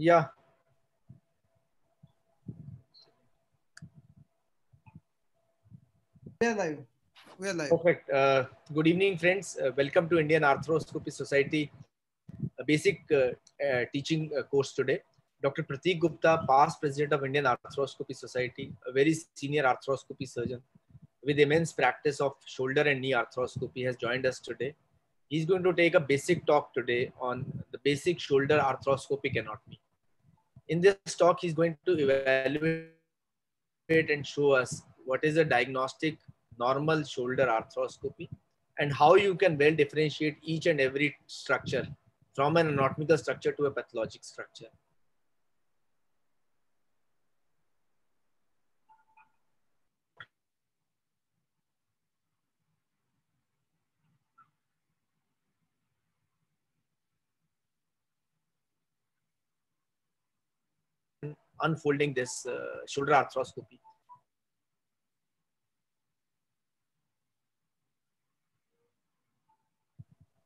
Yeah. Perfect good evening friends welcome to Indian arthroscopy society basic teaching course today doctor Pratik Gupta past president of Indian arthroscopy society very senior arthroscopy surgeon with immense practice of shoulder and knee arthroscopy has joined us today he is going to take a basic talk today on the basic shoulder arthroscopic anatomy In this talk, he's going to evaluate and show us what is a diagnostic normal shoulder arthroscopy and how you can well differentiate each and every structure from an anatomical structure to a pathologic structure. Unfolding this uh, shoulder arthroscopy.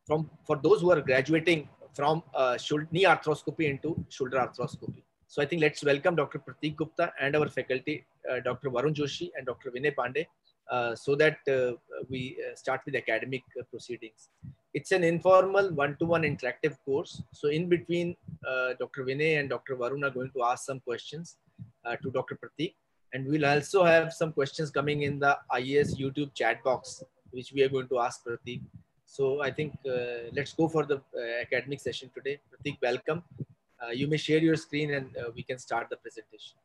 From for those who are graduating from uh, knee arthroscopy into shoulder arthroscopy. So I think let's welcome Dr. Prateek Gupta and our faculty, uh, Dr. Varun Joshi and Dr. Vinay Pandey, uh, so that uh, we uh, start with academic proceedings. It's an informal one-to-one -one interactive course. So in between, Dr. Vinay and Dr. Varun are going to ask some questions to Dr. Prateek. And we'll also have some questions coming in the IAS YouTube chat box, which we are going to ask Prateek. So I think uh, let's go for the uh, academic session today. Prateek, welcome. Uh, you may share your screen and we can start the presentation.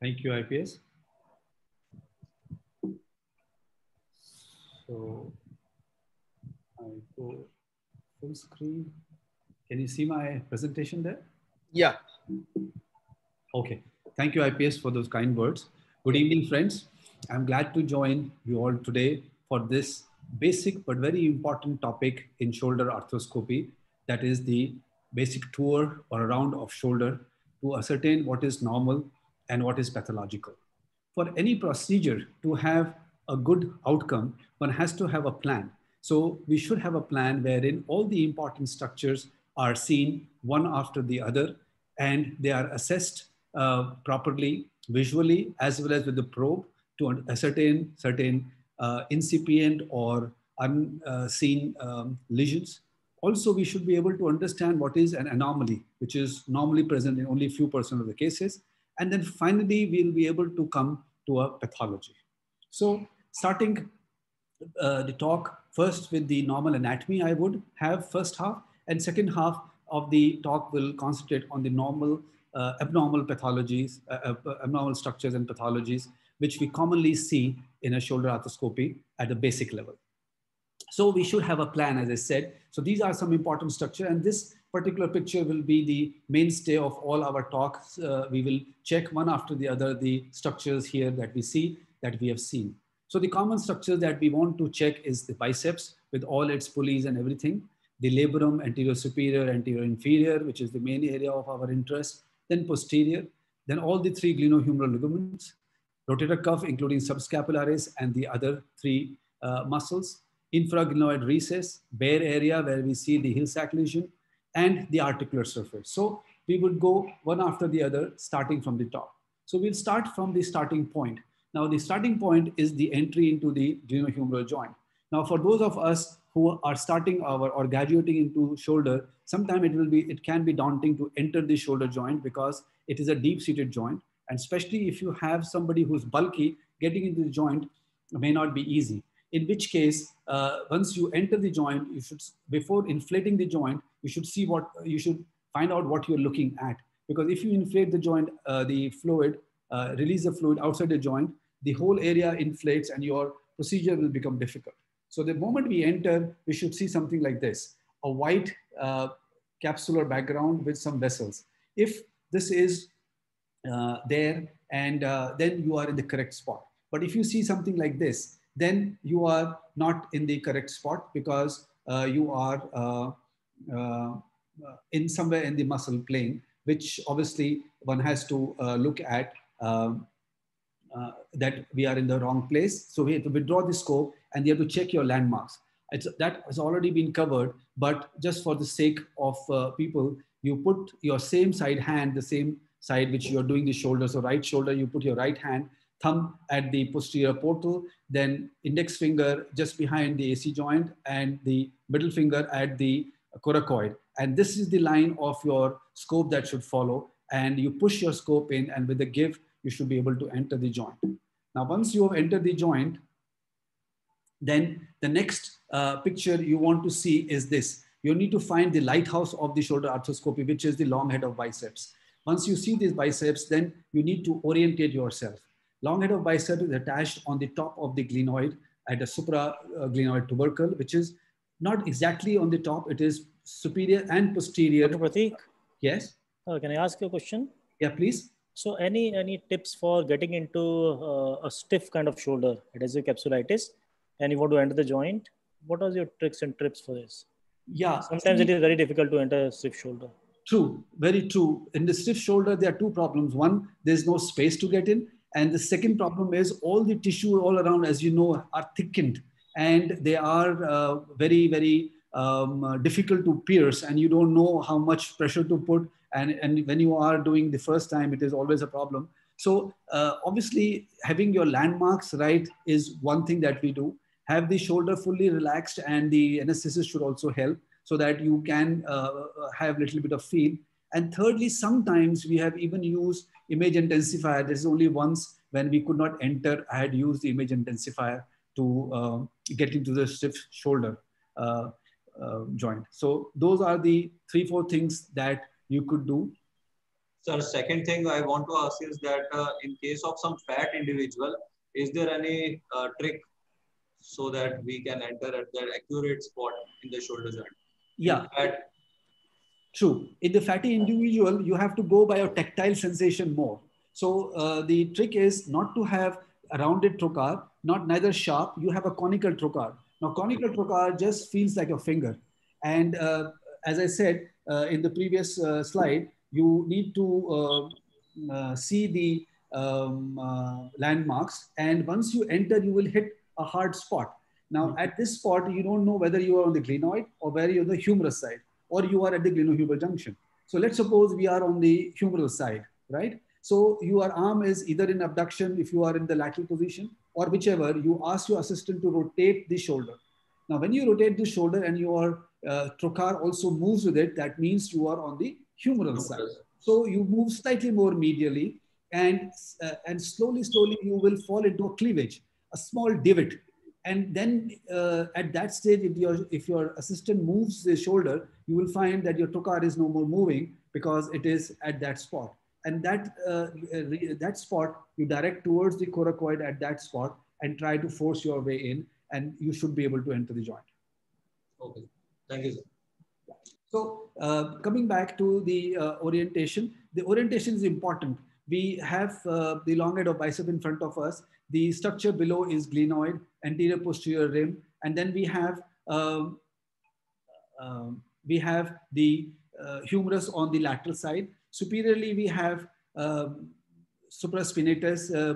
Thank you, IPS. So I go full screen. Can you see my presentation there? Yeah. Okay. Thank you, IPS, for those kind words. Good evening, friends. I'm glad to join you all today for this basic but very important topic in shoulder arthroscopy. That is the basic tour or a round of shoulder to ascertain what is normal and what is pathological. For any procedure to have a good outcome, one has to have a plan. So we should have a plan wherein all the important structures are seen one after the other and they are assessed uh, properly visually as well as with the probe to ascertain certain uh, incipient or unseen um, lesions. Also, we should be able to understand what is an anomaly, which is normally present in only few percent of the cases. And then finally, we'll be able to come to a pathology. So starting uh, the talk first with the normal anatomy, I would have first half and second half of the talk will concentrate on the normal uh, abnormal pathologies, uh, abnormal structures and pathologies, which we commonly see in a shoulder arthroscopy at the basic level. So we should have a plan, as I said. So these are some important structure and this particular picture will be the mainstay of all our talks. Uh, we will check one after the other the structures here that we see that we have seen. So the common structure that we want to check is the biceps with all its pulleys and everything, the labrum, anterior superior, anterior inferior, which is the main area of our interest, then posterior, then all the three glenohumeral ligaments, rotator cuff, including subscapularis and the other three uh, muscles, infraglenoid recess, bare area where we see the Hill-Sachs lesion, and the articular surface. So we would go one after the other, starting from the top. So we'll start from the starting point. Now the starting point is the entry into the glenohumeral joint. Now for those of us who are starting our or graduating into shoulder, sometimes it will be, it can be daunting to enter the shoulder joint because it is a deep-seated joint. And especially if you have somebody who's bulky, getting into the joint may not be easy. In which case, uh, once you enter the joint, you should, before inflating the joint, you should see what, you should find out what you're looking at. Because if you inflate the joint, uh, the fluid, uh, release the fluid outside the joint, the whole area inflates and your procedure will become difficult. So the moment we enter, we should see something like this, a white uh, capsular background with some vessels. If this is uh, there, and uh, then you are in the correct spot. But if you see something like this, then you are not in the correct spot because uh, you are in somewhere in the muscle plane, which obviously one has to look at um, uh, that we are in the wrong place. So we have to withdraw the scope and you have to check your landmarks. It's, that has already been covered, but just for the sake of uh, people, you put your same side hand, the same side which you're doing the shoulder. So right shoulder, you put your right hand, thumb at the posterior portal, then index finger just behind the AC joint and the middle finger at the coracoid. And this is the line of your scope that should follow. And you push your scope in and with the give, you should be able to enter the joint. Now, once you have entered the joint, then the next uh, picture you want to see is this. You need to find the lighthouse of the shoulder arthroscopy, which is the long head of biceps. Once you see these biceps, then you need to orientate yourself. Long head of bicep is attached on the top of the glenoid at a supraglenoid tubercle, which is not exactly on the top. It is superior and posterior. Dr. Pratik? Yes. Uh, can I ask you a question? Yeah, please. So any any tips for getting into uh, a stiff kind of shoulder, adhesive capsulitis, and you want to enter the joint? What are your tricks and tips for this? Yeah. Sometimes it is very difficult to enter a stiff shoulder. True, very true. In the stiff shoulder, there are two problems. One, there's no space to get in. And the second problem is all the tissue all around, as you know, are thickened and they are uh, very, very um, difficult to pierce. And you don't know how much pressure to put. And, and when you are doing the first time, it is always a problem. So uh, obviously, having your landmarks right is one thing that we do. Have the shoulder fully relaxed, and the anesthetist should also help so that you can uh, have a little bit of feel. And thirdly, sometimes we have even used image intensifier. This is only once when we could not enter, I had used the image intensifier to uh, get into the stiff shoulder uh, uh, joint. So those are the three, four things that you could do. Sir, second thing I want to ask is that uh, in case of some fat individual, is there any uh, trick so that we can enter at that accurate spot in the shoulder joint? Yeah. True. In the fatty individual, you have to go by a tactile sensation more. So uh, the trick is not to have a rounded trocar, not neither sharp. You have a conical trocar. Now, conical trocar just feels like a finger. And uh, as I said in the previous uh, slide, you need to uh, uh, see the um, landmarks. And once you enter, you will hit a hard spot. Now, at this spot, you don't know whether you are on the glenoid or whether you're on the humerus side or you are at the glenohumeral junction. So let's suppose we are on the humeral side, right? So your arm is either in abduction if you are in the lateral position or whichever, you ask your assistant to rotate the shoulder. Now, when you rotate the shoulder and your uh, trocar also moves with it, that means you are on the humeral side. So you move slightly more medially and, uh, and slowly, slowly you will fall into a cleavage, a small divot and then uh, at that stage, if your, if your assistant moves the shoulder, you will find that your trocar is no more moving because it is at that spot. And that, uh, that spot, you direct towards the coracoid at that spot and try to force your way in and you should be able to enter the joint. Okay, thank you, sir. So uh, coming back to the uh, orientation, the orientation is important. We have uh, the long head of bicep in front of us. The structure below is glenoid anterior posterior rim. And then we have, um, um, we have the uh, humerus on the lateral side. Superiorly, we have um, supraspinatus uh,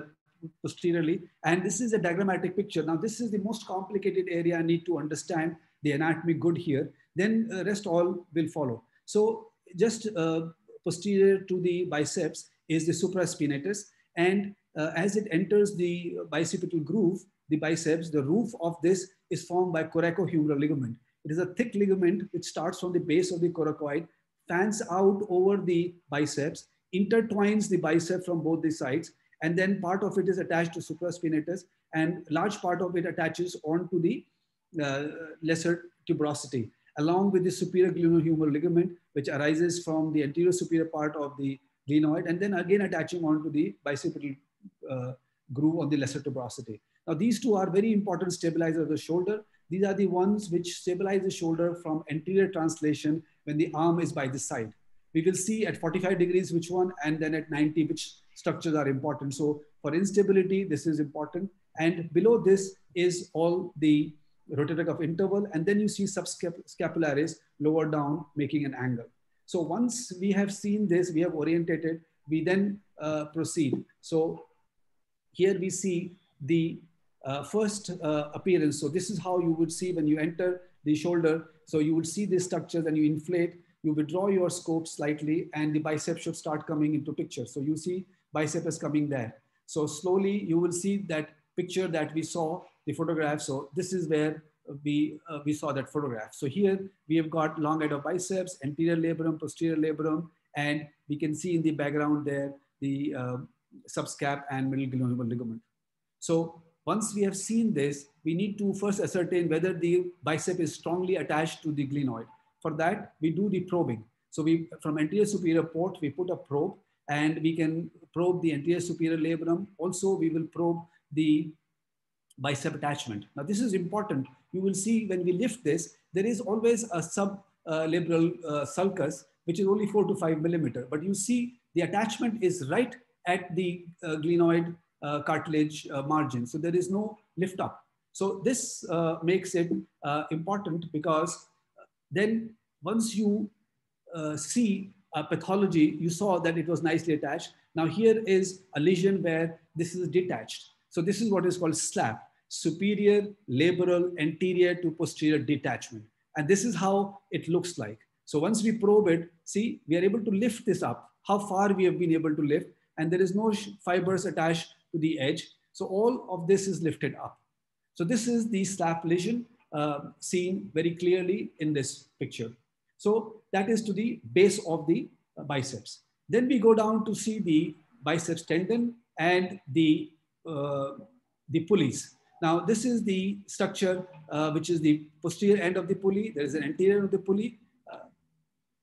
posteriorly. And this is a diagrammatic picture. Now, this is the most complicated area I need to understand the anatomy good here. Then uh, rest all will follow. So just uh, posterior to the biceps is the supraspinatus. And uh, as it enters the bicipital groove, the biceps, the roof of this is formed by coracohumeral ligament. It is a thick ligament which starts from the base of the coracoid, fans out over the biceps, intertwines the bicep from both the sides, and then part of it is attached to supraspinatus, and large part of it attaches onto the lesser tuberosity, along with the superior glenohumeral ligament, which arises from the anterior superior part of the glenoid, and then again attaching onto the bicipital uh, groove on the lesser tuberosity. Now, these two are very important stabilizers of the shoulder. These are the ones which stabilize the shoulder from anterior translation when the arm is by the side. We will see at 45 degrees which one, and then at 90 which structures are important. So for instability, this is important. And below this is all the rotator cuff interval. And then you see subscapularis lower down, making an angle. So once we have seen this, we have orientated, we then uh, proceed. So here we see the uh, first uh, appearance. So this is how you would see when you enter the shoulder. So you would see these structures and you inflate. you withdraw your scope slightly and the bicep should start coming into picture. So you see bicep is coming there. So slowly you will see that picture that we saw, the photograph. So this is where we, uh, we saw that photograph. So here we have got long head of biceps, anterior labrum, posterior labrum, and we can see in the background there the uh, subscap and middle glenohumeral ligament. So once we have seen this, we need to first ascertain whether the bicep is strongly attached to the glenoid. For that, we do the probing. So we, from anterior superior port, we put a probe and we can probe the anterior superior labrum. Also, we will probe the bicep attachment. Now, this is important. You will see when we lift this, there is always a sublabral uh, uh, sulcus, which is only four to five millimeter. But you see the attachment is right at the uh, glenoid uh, cartilage uh, margin. So there is no lift up. So this uh, makes it important because then once you see a pathology, you saw that it was nicely attached. Now here is a lesion where this is detached. So this is what is called SLAP, superior labral anterior to posterior detachment. And this is how it looks like. So once we probe it, see, we are able to lift this up, how far we have been able to lift, and there is no fibers attached to the edge. So all of this is lifted up. So this is the SLAP lesion uh, seen very clearly in this picture. So that is to the base of the uh, biceps. Then we go down to see the biceps tendon and the, uh, the pulleys. Now this is the structure uh, which is the posterior end of the pulley. There is an anterior of the pulley uh,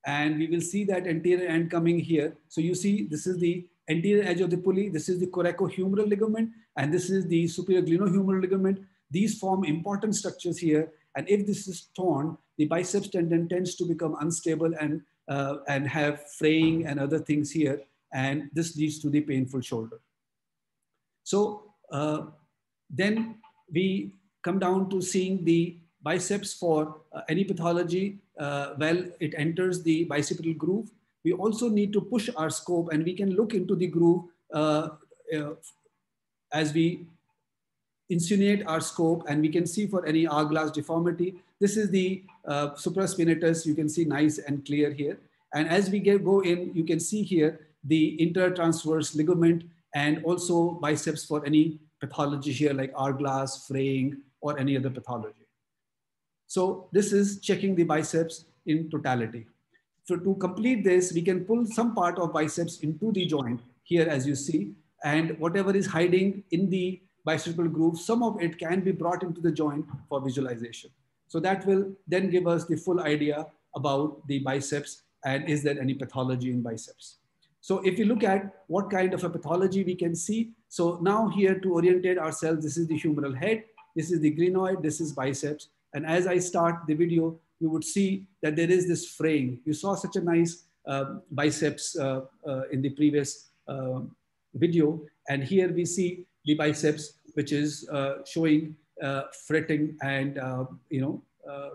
and we will see that anterior end coming here. So you see this is the anterior edge of the pulley. This is the coracohumeral ligament and this is the superior glenohumeral ligament. These form important structures here. And if this is torn, the biceps tendon tends to become unstable and, uh, and have fraying and other things here. And this leads to the painful shoulder. So uh, then we come down to seeing the biceps for uh, any pathology. Uh, well, it enters the bicipital groove. We also need to push our scope and we can look into the groove uh, uh, as we insinuate our scope and we can see for any hourglass deformity. This is the uh, supraspinatus, you can see nice and clear here. And as we get, go in, you can see here the intertransverse ligament and also biceps for any pathology here like hourglass, fraying, or any other pathology. So this is checking the biceps in totality. So to complete this, we can pull some part of biceps into the joint here as you see, and whatever is hiding in the bicipital groove, some of it can be brought into the joint for visualization. So that will then give us the full idea about the biceps and is there any pathology in biceps. So if you look at what kind of a pathology we can see, so now here to orientate ourselves, this is the humeral head, this is the glenoid, this is biceps. And as I start the video, you would see that there is this fraying. You saw such a nice uh, biceps uh, uh, in the previous uh, video. And here we see the biceps, which is uh, showing uh, fretting and, you know,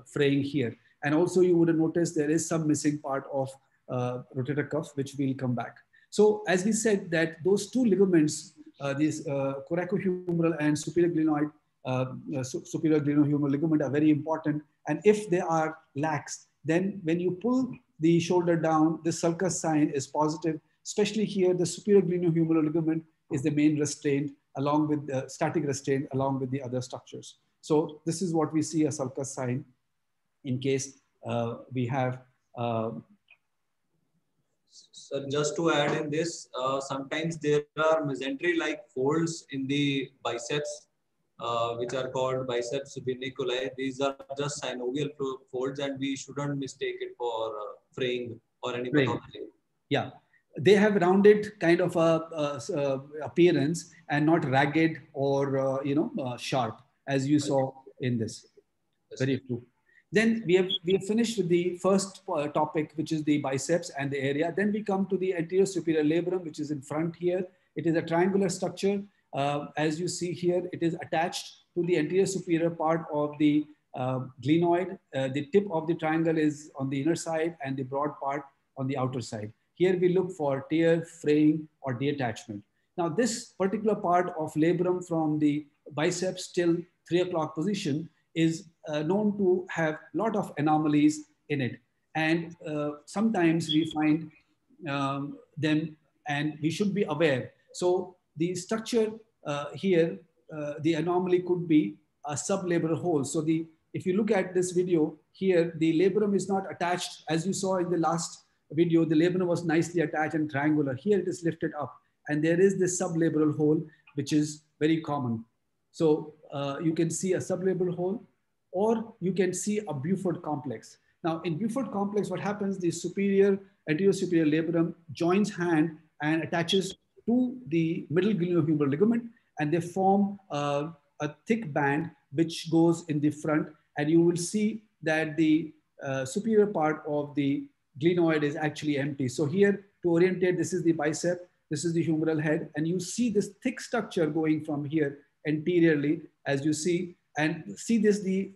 fraying here. And also you would have noticed there is some missing part of rotator cuff, which we'll come back. So as we said that those two ligaments, uh, these uh, coracohumeral and superior glenoid, uh, superior glenohumeral ligament are very important. And if they are lax, then when you pull the shoulder down, the sulcus sign is positive, especially here, the superior glenohumeral ligament is the main restraint along with the static restraint along with the other structures. So this is what we see a sulcus sign in case uh, we have. Uh, so just to add in this, uh, sometimes there are mesentery-like folds in the biceps, uh, which are called biceps viniculi. These are just synovial folds and we shouldn't mistake it for uh, fraying or any pathology. Yeah, they have rounded kind of a, a, a appearance and not ragged or uh, you know uh, sharp as you saw in this very true then we have we have finished with the first uh, topic which is the biceps and the area. Then we come to the anterior superior labrum which is in front here. It is a triangular structure. Uh, as you see here it is attached to the anterior superior part of the uh, glenoid. Uh, the tip of the triangle is on the inner side and the broad part on the outer side. Here we look for tear, fraying, or detachment. Now this particular part of labrum from the biceps till three o'clock position is uh, known to have a lot of anomalies in it. And uh, sometimes we find um, them and we should be aware. So the structure uh, here, uh, the anomaly could be a sublabral hole. So the if you look at this video here, the labrum is not attached. As you saw in the last video, the labrum was nicely attached and triangular. Here it is lifted up and there is this sublabral hole, which is very common. So uh, you can see a sublabral hole or you can see a Buford complex. Now in Buford complex, what happens, the superior, anterior superior labrum joins hand and attaches to the middle glenohumeral ligament and they form uh, a thick band which goes in the front and you will see that the uh, superior part of the glenoid is actually empty. So here to orientate, this is the bicep, this is the humeral head, and you see this thick structure going from here anteriorly, as you see, and see this, the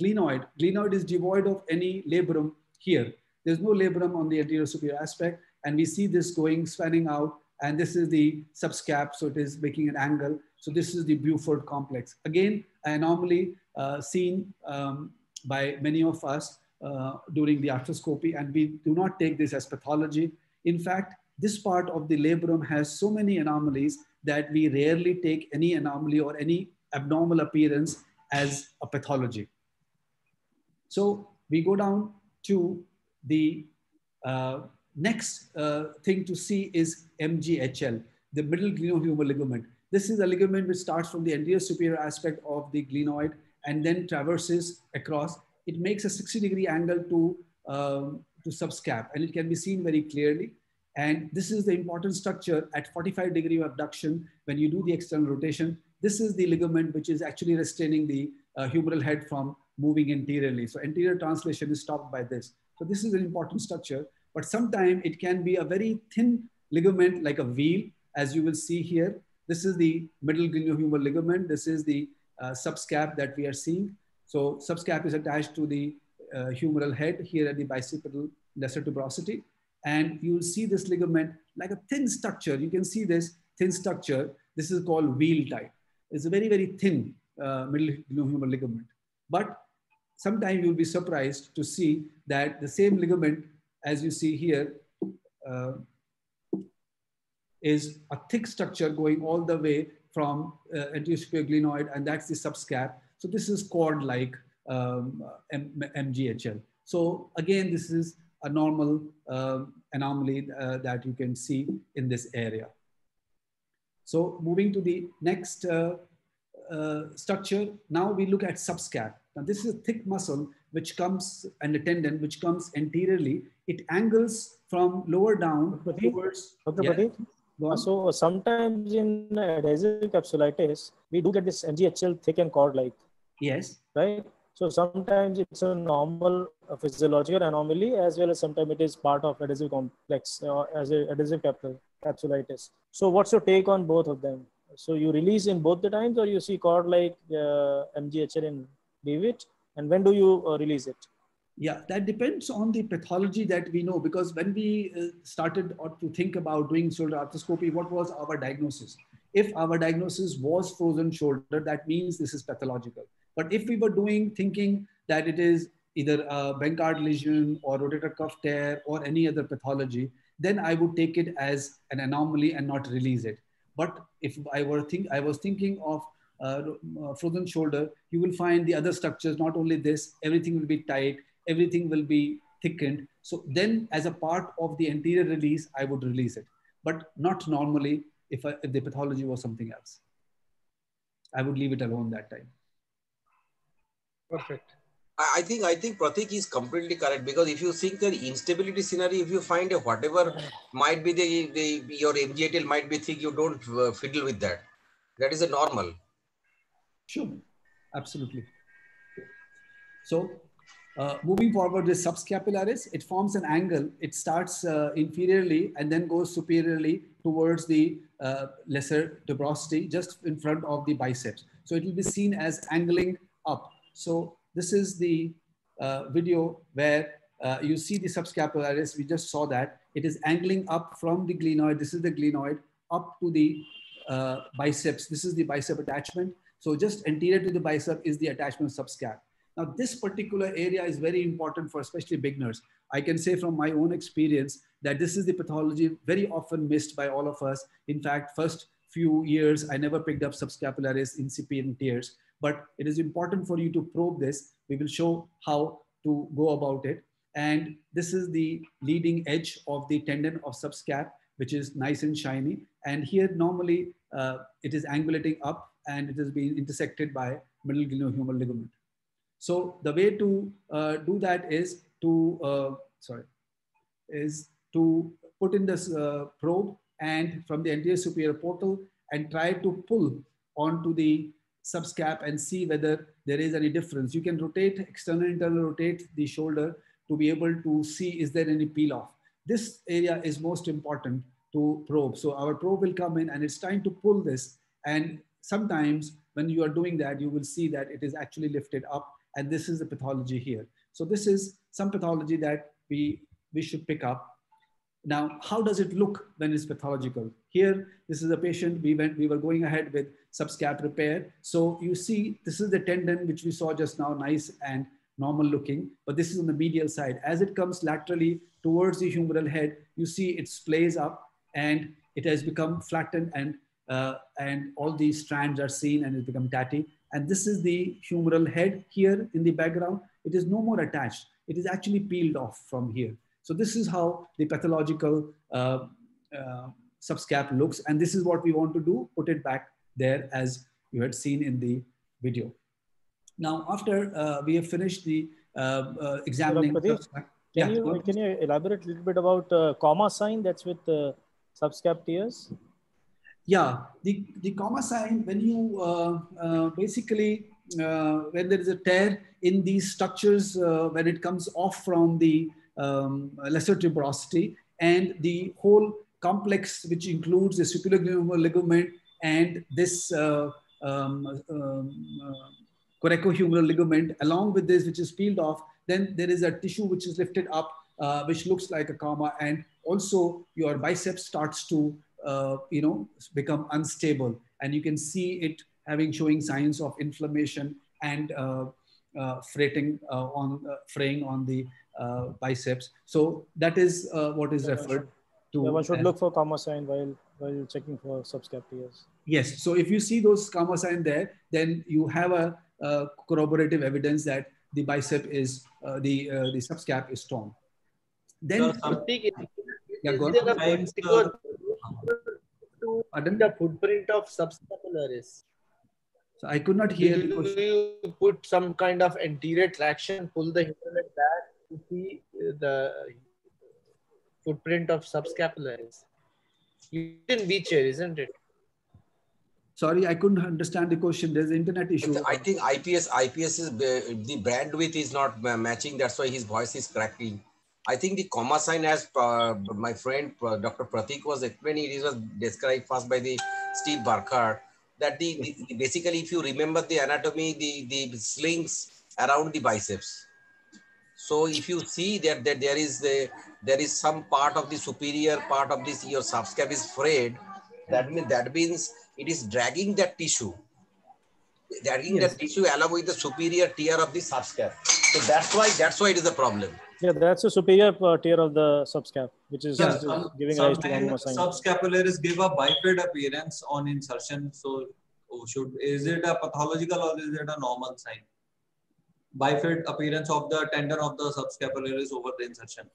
glenoid. Glenoid is devoid of any labrum here. There's no labrum on the anterior superior aspect, and we see this going, spanning out, and this is the subscap, so it is making an angle. So this is the Buford complex. Again, an anomaly uh, seen um, by many of us uh, during the arthroscopy, and we do not take this as pathology. In fact, this part of the labrum has so many anomalies that we rarely take any anomaly or any abnormal appearance as a pathology. So we go down to the uh, next uh, thing to see is MGHL, the middle glenohumeral ligament. This is a ligament which starts from the anterior superior aspect of the glenoid and then traverses across. It makes a 60 degree angle to, um, to subscap and it can be seen very clearly. And this is the important structure at 45 degree of abduction when you do the external rotation. This is the ligament which is actually restraining the uh, humeral head from moving anteriorly. So anterior translation is stopped by this. So this is an important structure, but sometimes it can be a very thin ligament like a wheel, as you will see here. This is the middle glenohumeral ligament. This is the uh, subscap that we are seeing. So subscap is attached to the uh, humeral head here at the bicipital lesser tuberosity. And you will see this ligament like a thin structure. You can see this thin structure. This is called wheel type. It's a very, very thin uh, middle glenohumeral ligament. But sometimes you'll be surprised to see that the same ligament, as you see here, uh, is a thick structure going all the way from uh, glenoid, and that's the subscap. So this is cord-like um, MGHL. So again, this is a normal uh, anomaly uh, that you can see in this area. So moving to the next uh, uh, structure, now we look at subscap. Now this is a thick muscle which comes and a tendon which comes anteriorly. It angles from lower down towards. Okay, yeah. Uh, so sometimes in adhesive capsulitis, we do get this MGHL thick and cord-like. Yes. Right. So sometimes it's a normal uh, physiological anomaly as well as sometimes it is part of adhesive complex uh, as a adhesive capsulitis. So what's your take on both of them? So you release in both the times or you see cord-like uh, MGHL in DeWitt and when do you uh, release it? Yeah, that depends on the pathology that we know because when we uh, started or to think about doing shoulder arthroscopy, what was our diagnosis? If our diagnosis was frozen shoulder, that means this is pathological. But if we were doing thinking that it is either a Bankart lesion or rotator cuff tear or any other pathology, then I would take it as an anomaly and not release it. But if I were think I was thinking of uh, frozen shoulder, you will find the other structures, not only this, everything will be tight, everything will be thickened. So then as a part of the anterior release, I would release it, but not normally if, I, if the pathology was something else. I would leave it alone that time. Perfect. I think I think Prateek is completely correct because if you think the instability scenario, if you find a whatever might be the, the your MGHL might be thick, you don't uh, fiddle with that. That is a normal. Sure, absolutely. So uh, moving forward with subscapularis, it forms an angle. It starts uh, inferiorly and then goes superiorly towards the uh, lesser tuberosity just in front of the biceps. So it will be seen as angling up. So this is the uh, video where uh, you see the subscapularis. We just saw that. It is angling up from the glenoid. This is the glenoid up to the uh, biceps. This is the bicep attachment. So just anterior to the bicep is the attachment subscap. Now, this particular area is very important for especially beginners. I can say from my own experience that this is the pathology very often missed by all of us. In fact, first few years, I never picked up subscapularis incipient tears, but it is important for you to probe this. We will show how to go about it. And this is the leading edge of the tendon of subscap, which is nice and shiny. And here normally uh, it is angulating up and it is being intersected by middle glenohumeral ligament. So the way to uh, do that is to, uh, sorry, is to put in this uh, probe and from the anterior superior portal and try to pull onto the subscap and see whether there is any difference. You can rotate, external, internal rotate the shoulder to be able to see is there any peel off. This area is most important to probe. So our probe will come in and it's time to pull this. And sometimes when you are doing that, you will see that it is actually lifted up and this is the pathology here. So this is some pathology that we, we should pick up now, how does it look when it's pathological? Here, this is a patient, we went, we were going ahead with subscap repair. So you see, this is the tendon, which we saw just now, nice and normal looking, but this is on the medial side. As it comes laterally towards the humeral head, you see it splays up and it has become flattened and, uh, and all these strands are seen and it's become tatty. And this is the humeral head here in the background. It is no more attached. It is actually peeled off from here. So this is how the pathological uh, uh, subscap looks. And this is what we want to do, put it back there as you had seen in the video. Now, after uh, we have finished the uh, uh, examining. Can, yeah, you, can you elaborate a little bit about uh, comma sign that's with the subscap tears? Yeah, the, the comma sign, when you basically, when there is a tear in these structures, when it comes off from the um, lesser tuberosity, and the whole complex, which includes the superior ligament and this uh, um, um, uh, coracohumeral ligament, along with this, which is peeled off, then there is a tissue which is lifted up, uh, which looks like a comma, and also your biceps starts to, uh, you know, become unstable, and you can see it having showing signs of inflammation and uh, uh, freighting on fraying on the uh, biceps. So that is uh, what is referred to. Yeah, one should look for comma sign while while checking for subscap tears. Yes. So if you see those comma sign there, then you have a, a corroborative evidence that the bicep is uh, the uh, the subscap is torn. Then something yeah, go is there a particular to the footprint of subscapularis? So I could not hear. Do you, you put some kind of anterior traction, pull the humeral back, to see the footprint of subscapularis. You in chair, isn't it? Sorry, I couldn't understand the question. There's internet issue. I think IPS IPS is the bandwidth is not matching. That's why his voice is cracking. I think the comma sign, as uh, my friend uh, Dr. Prateek was explaining, it was described first by the Steve Burkhart. That the, the basically, if you remember the anatomy, the the slings around the biceps so if you see that, that there is the there is some part of the superior part of this your subscap is frayed, that means that means it is dragging that tissue, dragging yes. that tissue along with the superior tear of the subscap. So that's why that's why it is a problem. Yeah, that's a superior uh, tear of the subscap, which is, yeah, some, giving rise to one sign. Subscapularis give a bifid appearance on insertion. So, should is it a pathological or is it a normal sign? Bifid appearance of the tendon of the subscapularis over the insertion.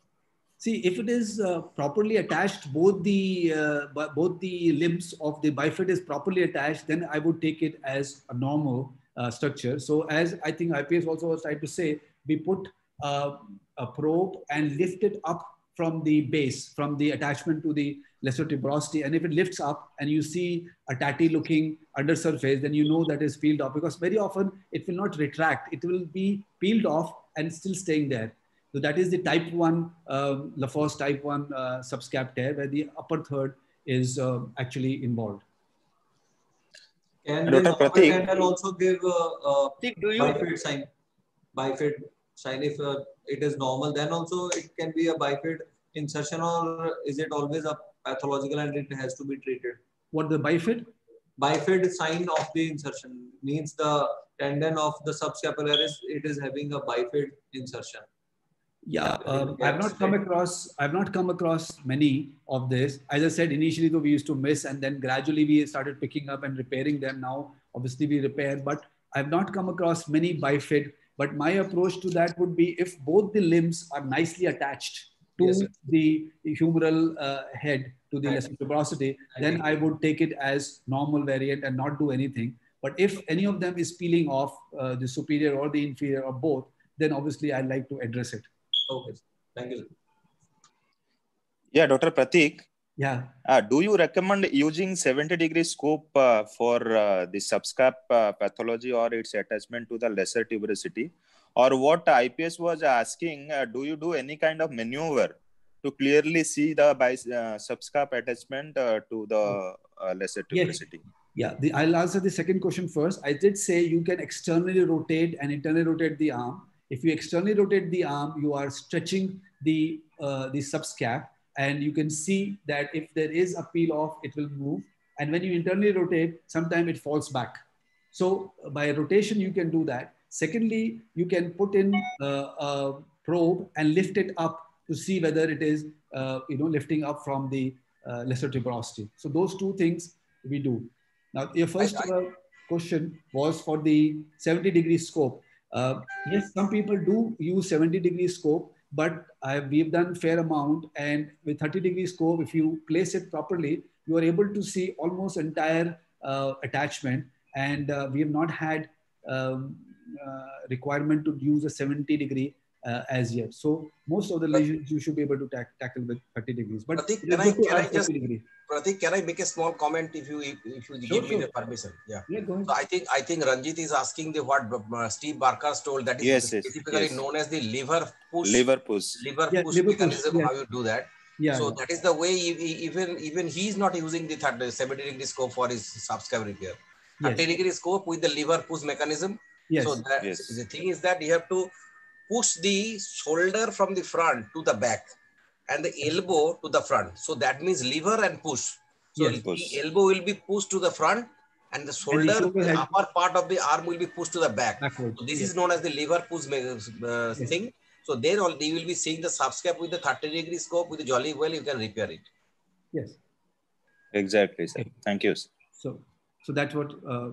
See, if it is uh, properly attached, both the uh, both the limbs of the bifid is properly attached, then I would take it as a normal uh, structure. So, as I think IPS also was trying to say, we put uh, a probe and lift it up from the base, from the attachment to the lesser tuberosity. And if it lifts up and you see a tatty looking undersurface, then you know that is peeled off because very often it will not retract. It will be peeled off and still staying there. So that is the type one, um, Lafosse type one uh, subscap tear where the upper third is uh, actually involved. Can the tendon also give uh, uh, bifid sign? Bifid sign if uh, it is normal, then also it can be a bifid insertion or is it always a pathological and it has to be treated? What the bifid? Bifid sign of the insertion means the tendon of the subscapularis, it is having a bifid insertion. Yeah, um, I've not come across. I've not come across many of this. As I said initially, though we used to miss, and then gradually we started picking up and repairing them. Now, obviously, we repair, but I've not come across many bifid. But my approach to that would be if both the limbs are nicely attached to yes, the humeral uh, head, to the lesser tuberosity, then I would take it as normal variant and not do anything. But if any of them is peeling off uh, the superior or the inferior or both, then obviously I like to address it. Okay. Thank you. Yeah, Dr. Prateek. Yeah. Uh, do you recommend using 70 degree scope uh, for uh, the subscap uh, pathology or its attachment to the lesser tuberosity? Or what IPS was asking, uh, do you do any kind of maneuver to clearly see the by, uh, subscap attachment to the lesser tuberosity? Yes. Yeah, the, I'll answer the second question first. I did say you can externally rotate and internally rotate the arm if you externally rotate the arm, you are stretching the, uh, the subscap and you can see that if there is a peel off, it will move. And when you internally rotate, sometimes it falls back. So by rotation, you can do that. Secondly, you can put in uh, a probe and lift it up to see whether it is, uh, you know, lifting up from the uh, lesser tuberosity. So those two things we do. Now, your first uh, question was for the 70 degree scope. Uh, yes, some people do use 70 degree scope, but I, we've done fair amount. And with 30 degree scope, if you place it properly, you are able to see almost entire uh, attachment. And uh, we have not had um, uh, requirement to use a 70 degree uh, as yet. So most of the lesions you should be able to tackle with 30 degrees. But Prateek, can I, can I just, Prateek, can I make a small comment if you if, if you sure, give sure. me the permission? Yeah. yeah go ahead. So I think I think Ranjit is asking the what uh, Steve Burkhart told that is yes, specifically yes. known as the lever push. Lever push. Lever yeah, push lever mechanism. Push, yeah. How you do that? Yeah, so that is the way even even he's not using the 30, 70 degree scope for his subscap repair. 30 yes. degree scope with the lever push mechanism. Yes. So that, yes. the thing is that you have to push the shoulder from the front to the back and the elbow to the front. So that means lever and push. So yes, the elbow will be pushed to the front and the shoulder, and the, the upper part of the arm will be pushed to the back. So this yes. is known as the lever push uh, yes. thing. So there all you will be seeing the subscap with the 30 degree scope with the jolly well, you can repair it. Yes. Exactly, sir. Thank you. Sir. So, so that's what, uh,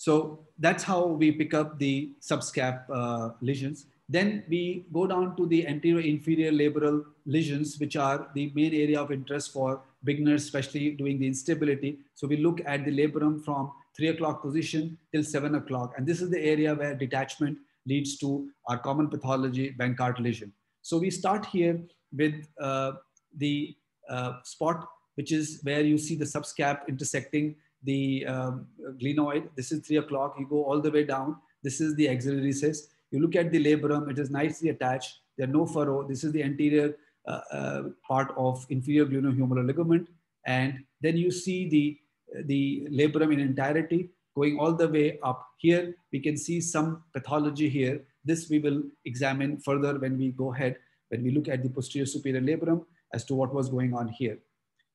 so that's how we pick up the subscap uh, lesions. Then we go down to the anterior inferior labral lesions, which are the main area of interest for beginners, especially doing the instability. So we look at the labrum from three o'clock position till seven o'clock. And this is the area where detachment leads to our common pathology, Bankart lesion. So we start here with uh, the uh, spot, which is where you see the subscap intersecting the um, glenoid. This is three o'clock. You go all the way down. This is the axillary recess. You look at the labrum, it is nicely attached. There are no furrow. This is the anterior uh, uh, part of inferior glenohumeral ligament. And then you see the, the labrum in entirety going all the way up. Here, we can see some pathology here. This we will examine further when we go ahead, when we look at the posterior superior labrum as to what was going on here.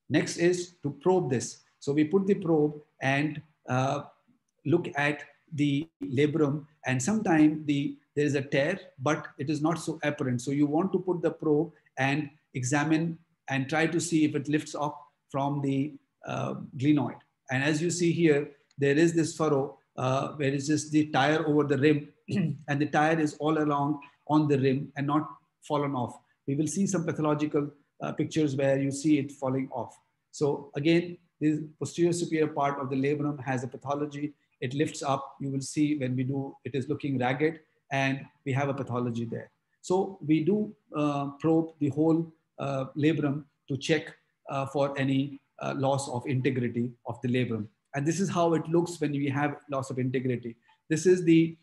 Next is to probe this. So we put the probe and uh, look at the labrum and sometimes the there is a tear, but it is not so apparent. So you want to put the probe and examine and try to see if it lifts up from the uh, glenoid. And as you see here, there is this furrow uh, where it's just the tire over the rim and the tire is all along on the rim and not fallen off. We will see some pathological uh, pictures where you see it falling off. So again, this posterior superior part of the labrum has a pathology. It lifts up. You will see when we do, it is looking ragged and we have a pathology there. So we do uh, probe the whole uh, labrum to check uh, for any uh, loss of integrity of the labrum. And this is how it looks when we have loss of integrity. This is the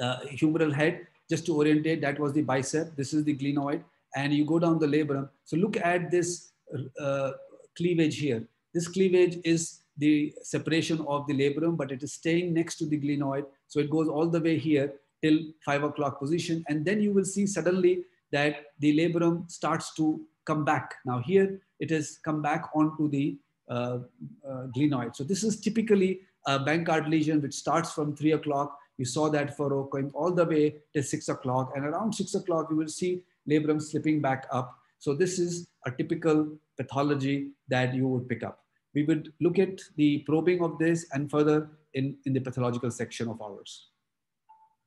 uh, humeral head. Just to orientate, that was the bicep. This is the glenoid. And you go down the labrum. So look at this uh, cleavage here. This cleavage is the separation of the labrum, but it is staying next to the glenoid. So it goes all the way here till five o'clock position. And then you will see suddenly that the labrum starts to come back. Now here it has come back onto the uh, uh, glenoid. So this is typically a Bankart lesion which starts from three o'clock You saw that furrow going all the way till six o'clock. And around six o'clock, you will see labrum slipping back up. So this is a typical pathology that you would pick up. We would look at the probing of this and further in, in the pathological section of ours.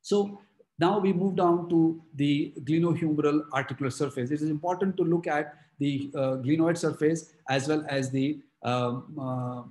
So now we move down to the glenohumeral articular surface. It is important to look at the uh, glenoid surface as well as the um, uh,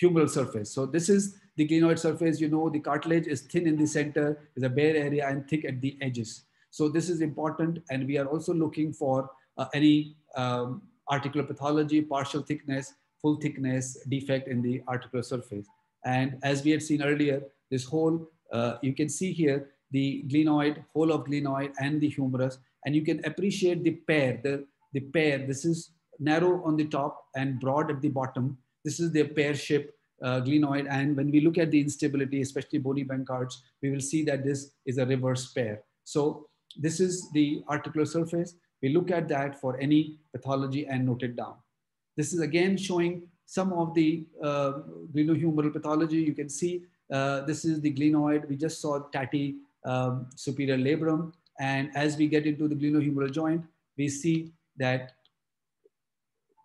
humeral surface. So this is the glenoid surface. You know, the cartilage is thin in the center, is a bare area and thick at the edges. So this is important. And we are also looking for uh, any um, articular pathology, partial thickness, full thickness defect in the articular surface. And as we had seen earlier, this whole, uh, you can see here, the glenoid, whole of glenoid and the humerus, and you can appreciate the pair, the, the pair, this is narrow on the top and broad at the bottom. This is the pear-shaped uh, glenoid. And when we look at the instability, especially bony Bankarts, we will see that this is a reverse pair. So this is the articular surface. We look at that for any pathology and note it down. This is again showing some of the uh, glenohumeral pathology. You can see uh, this is the glenoid. We just saw tatty um, superior labrum. And as we get into the glenohumeral joint, we see that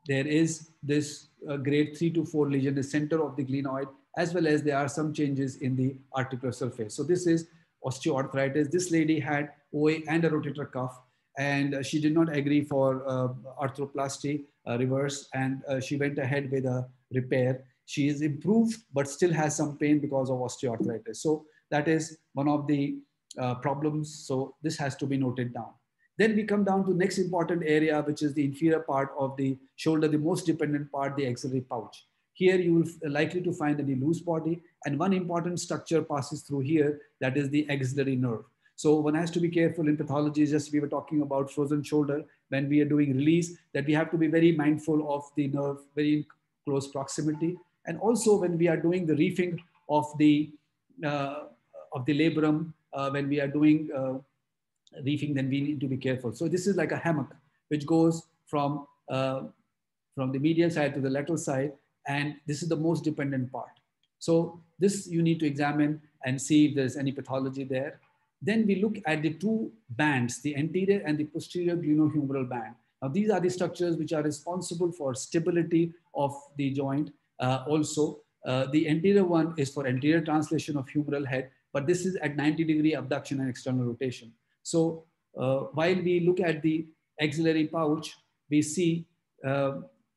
there is this uh, grade three to four lesion, the center of the glenoid, as well as there are some changes in the articular surface. So this is osteoarthritis. This lady had OA and a rotator cuff, and she did not agree for uh, arthroplasty reverse, and uh, she went ahead with a repair. She is improved, but still has some pain because of osteoarthritis. So that is one of the uh, problems. So this has to be noted down. Then we come down to next important area, which is the inferior part of the shoulder, the most dependent part, the axillary pouch. Here you will likely to find any loose body and one important structure passes through here, that is the axillary nerve. So one has to be careful in pathology, just we were talking about frozen shoulder, when we are doing release, that we have to be very mindful of the nerve, very close proximity. And also when we are doing the reefing of the, uh, of the labrum, uh, when we are doing uh, reefing, then we need to be careful. So this is like a hammock, which goes from, uh, from the medial side to the lateral side. And this is the most dependent part. So this you need to examine and see if there's any pathology there. Then we look at the two bands, the anterior and the posterior glenohumeral band. Now these are the structures which are responsible for stability of the joint. Uh, also, uh, the anterior one is for anterior translation of humeral head, but this is at 90 degree abduction and external rotation. So uh, while we look at the axillary pouch, we see uh,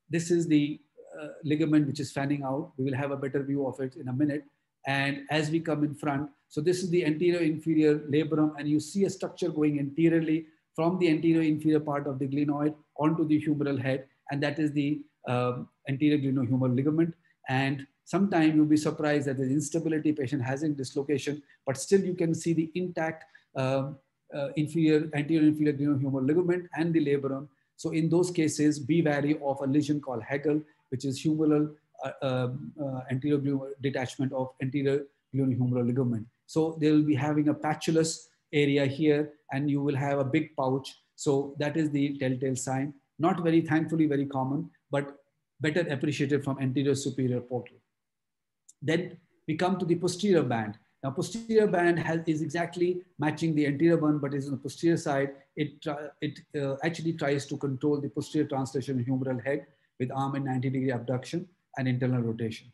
this is the uh, ligament which is fanning out. We will have a better view of it in a minute. And as we come in front, so this is the anterior inferior labrum, and you see a structure going anteriorly from the anterior inferior part of the glenoid onto the humeral head, and that is the um, anterior glenohumeral ligament. And sometimes you'll be surprised that the instability patient having dislocation, but still you can see the intact um, uh, inferior, anterior inferior glenohumeral ligament and the labrum. So in those cases, be wary of a lesion called HAGL, which is humeral uh, um, uh, anterior detachment of anterior glenohumeral ligament. So they will be having a patulous area here and you will have a big pouch. So that is the telltale sign. Not very, thankfully, very common, but better appreciated from anterior superior portal. Then we come to the posterior band. Now, posterior band has, is exactly matching the anterior one, but is on the posterior side. It, it uh, actually tries to control the posterior translation of humeral head with arm and 90 degree abduction and internal rotation.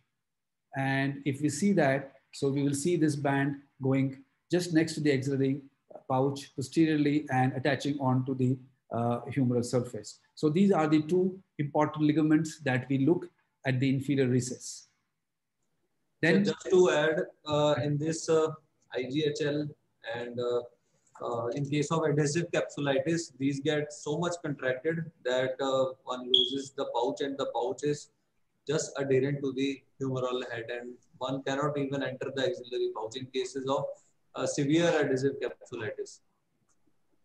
And if we see that, so we will see this band going just next to the axillary pouch posteriorly and attaching onto the uh, humeral surface. So these are the two important ligaments that we look at the inferior recess. Then so just to add, uh, in this uh, IGHL and uh, uh, in case of adhesive capsulitis, these get so much contracted that uh, one loses the pouch and the pouch is just adherent to the humeral head and one cannot even enter the axillary pouch in cases of uh, severe adhesive capsulitis.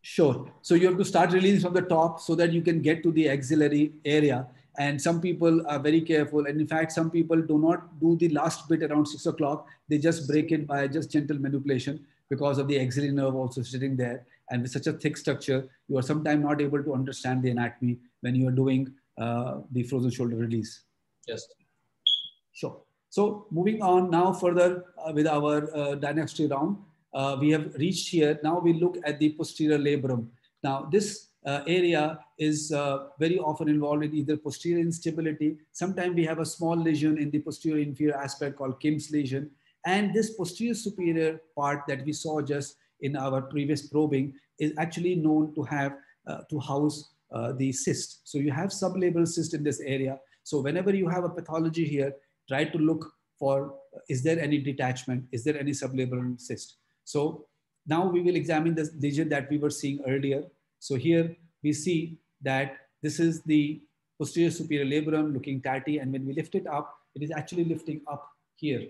Sure. So you have to start releasing from the top so that you can get to the axillary area. And some people are very careful. And in fact some people do not do the last bit around six o'clock. They just break it by just gentle manipulation because of the axillary nerve also sitting there. And with such a thick structure you are sometimes not able to understand the anatomy when you are doing uh, the frozen shoulder release yes sure So moving on now further uh, with our uh, dynasty round, uh, we have reached here. Now we look at the posterior labrum. Now this uh, area is uh, very often involved in either posterior instability. Sometimes we have a small lesion in the posterior inferior aspect called Kim's lesion. And this posterior superior part that we saw just in our previous probing is actually known to have uh, to house the cyst. So you have sublabral cyst in this area. So whenever you have a pathology here, try to look for is there any detachment? Is there any sublabral cyst? So now we will examine this lesion that we were seeing earlier. So here we see that this is the posterior superior labrum looking tatty. And when we lift it up, it is actually lifting up here.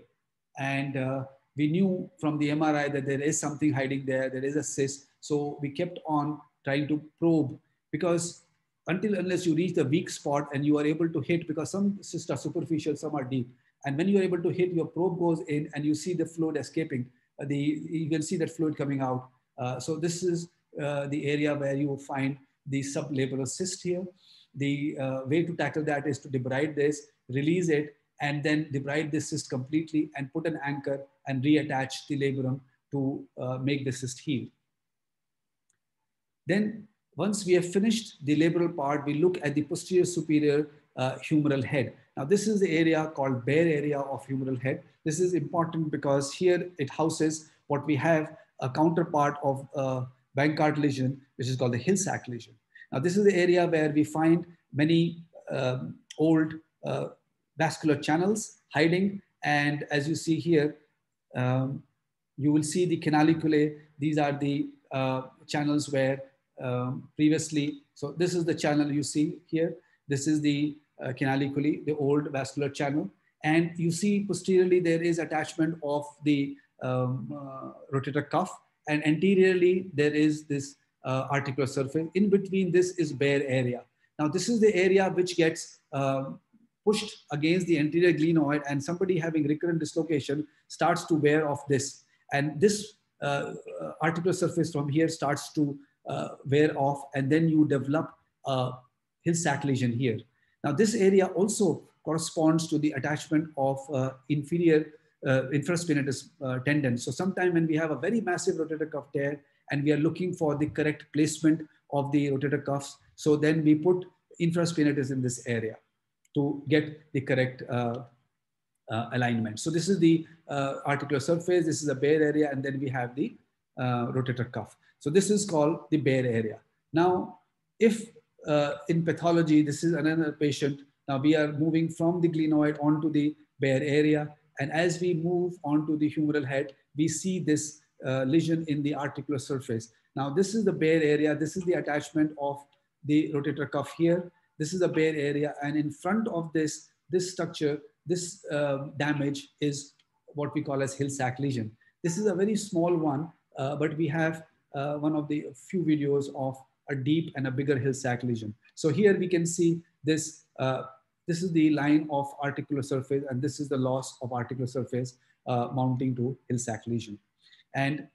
And uh, we knew from the MRI that there is something hiding there, there is a cyst. So we kept on trying to probe because until unless you reach the weak spot and you are able to hit, because some cysts are superficial, some are deep. And when you are able to hit, your probe goes in and you see the fluid escaping. Uh, the, you can see that fluid coming out. Uh, so this is uh, the area where you will find the sublabral cyst here. The uh, way to tackle that is to debride this, release it, and then debride this cyst completely and put an anchor and reattach the labrum to uh, make the cyst heal. Then once we have finished the labral part, we look at the posterior superior uh, humeral head. Now this is the area called bare area of humeral head. This is important because here it houses what we have a counterpart of uh, Bankart lesion, which is called the Hill-Sachs lesion. Now this is the area where we find many um, old uh, vascular channels hiding. And as you see here, um, you will see the canaliculae. These are the uh, channels where um, previously, so this is the channel you see here. This is the uh, canaliculi, the old vascular channel. And you see posteriorly, there is attachment of the um, uh, rotator cuff. And anteriorly, there is this uh, articular surface. In between this is bare area. Now, this is the area which gets um, pushed against the anterior glenoid and somebody having recurrent dislocation starts to wear off this. And this uh, uh articular surface from here starts to uh, off and then you develop a Hill-Sachs lesion here. Now this area also corresponds to the attachment of uh, inferior uh, infraspinatus uh, tendon. So sometime when we have a very massive rotator cuff tear and we are looking for the correct placement of the rotator cuffs, so then we put infraspinatus in this area to get the correct uh, uh, alignment. So this is the uh, articular surface, this is a bare area, and then we have the rotator cuff. So this is called the bare area. Now, if uh, in pathology, this is another patient, now we are moving from the glenoid onto the bare area. And as we move onto the humeral head, we see this uh, lesion in the articular surface. Now, this is the bare area. This is the attachment of the rotator cuff here. This is the bare area. And in front of this, this structure, this uh, damage is what we call as Hill-Sachs lesion. This is a very small one, uh, but we have uh, one of the few videos of a deep and a bigger Hill-Sachs lesion. So here we can see this, uh, this is the line of articular surface and this is the loss of articular surface uh, mounting to Hill-Sachs lesion. And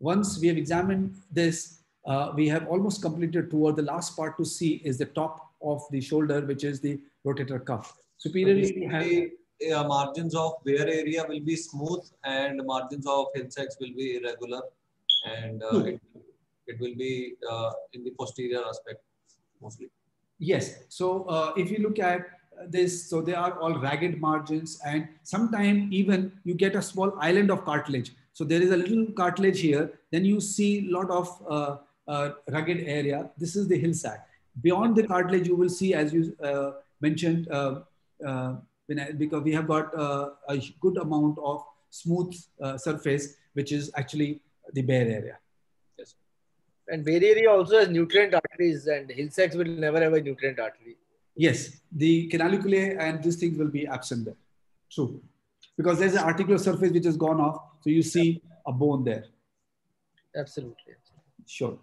once we have examined this, uh, we have almost completed toward the last part to see is the top of the shoulder, which is the rotator cuff. Superiorly, we have uh, margins of bare area will be smooth and margins of Hill-Sachs will be irregular and uh, it, it will be uh, in the posterior aspect mostly. Yes. So uh, if you look at this, so they are all ragged margins and sometimes even you get a small island of cartilage. So there is a little cartilage here. Then you see a lot of uh, uh, rugged area. This is the Hill-Sachs. Beyond the cartilage, you will see, as you uh, mentioned, because we have got uh, a good amount of smooth uh, surface, which is actually the bare area. Yes. And bare area also has nutrient arteries, and Hill-Sachs will never have a nutrient artery. Yes, the canaliculae and these things will be absent there. True. Because there's an articular surface which has gone off, so you see a bone there. Absolutely. Sure.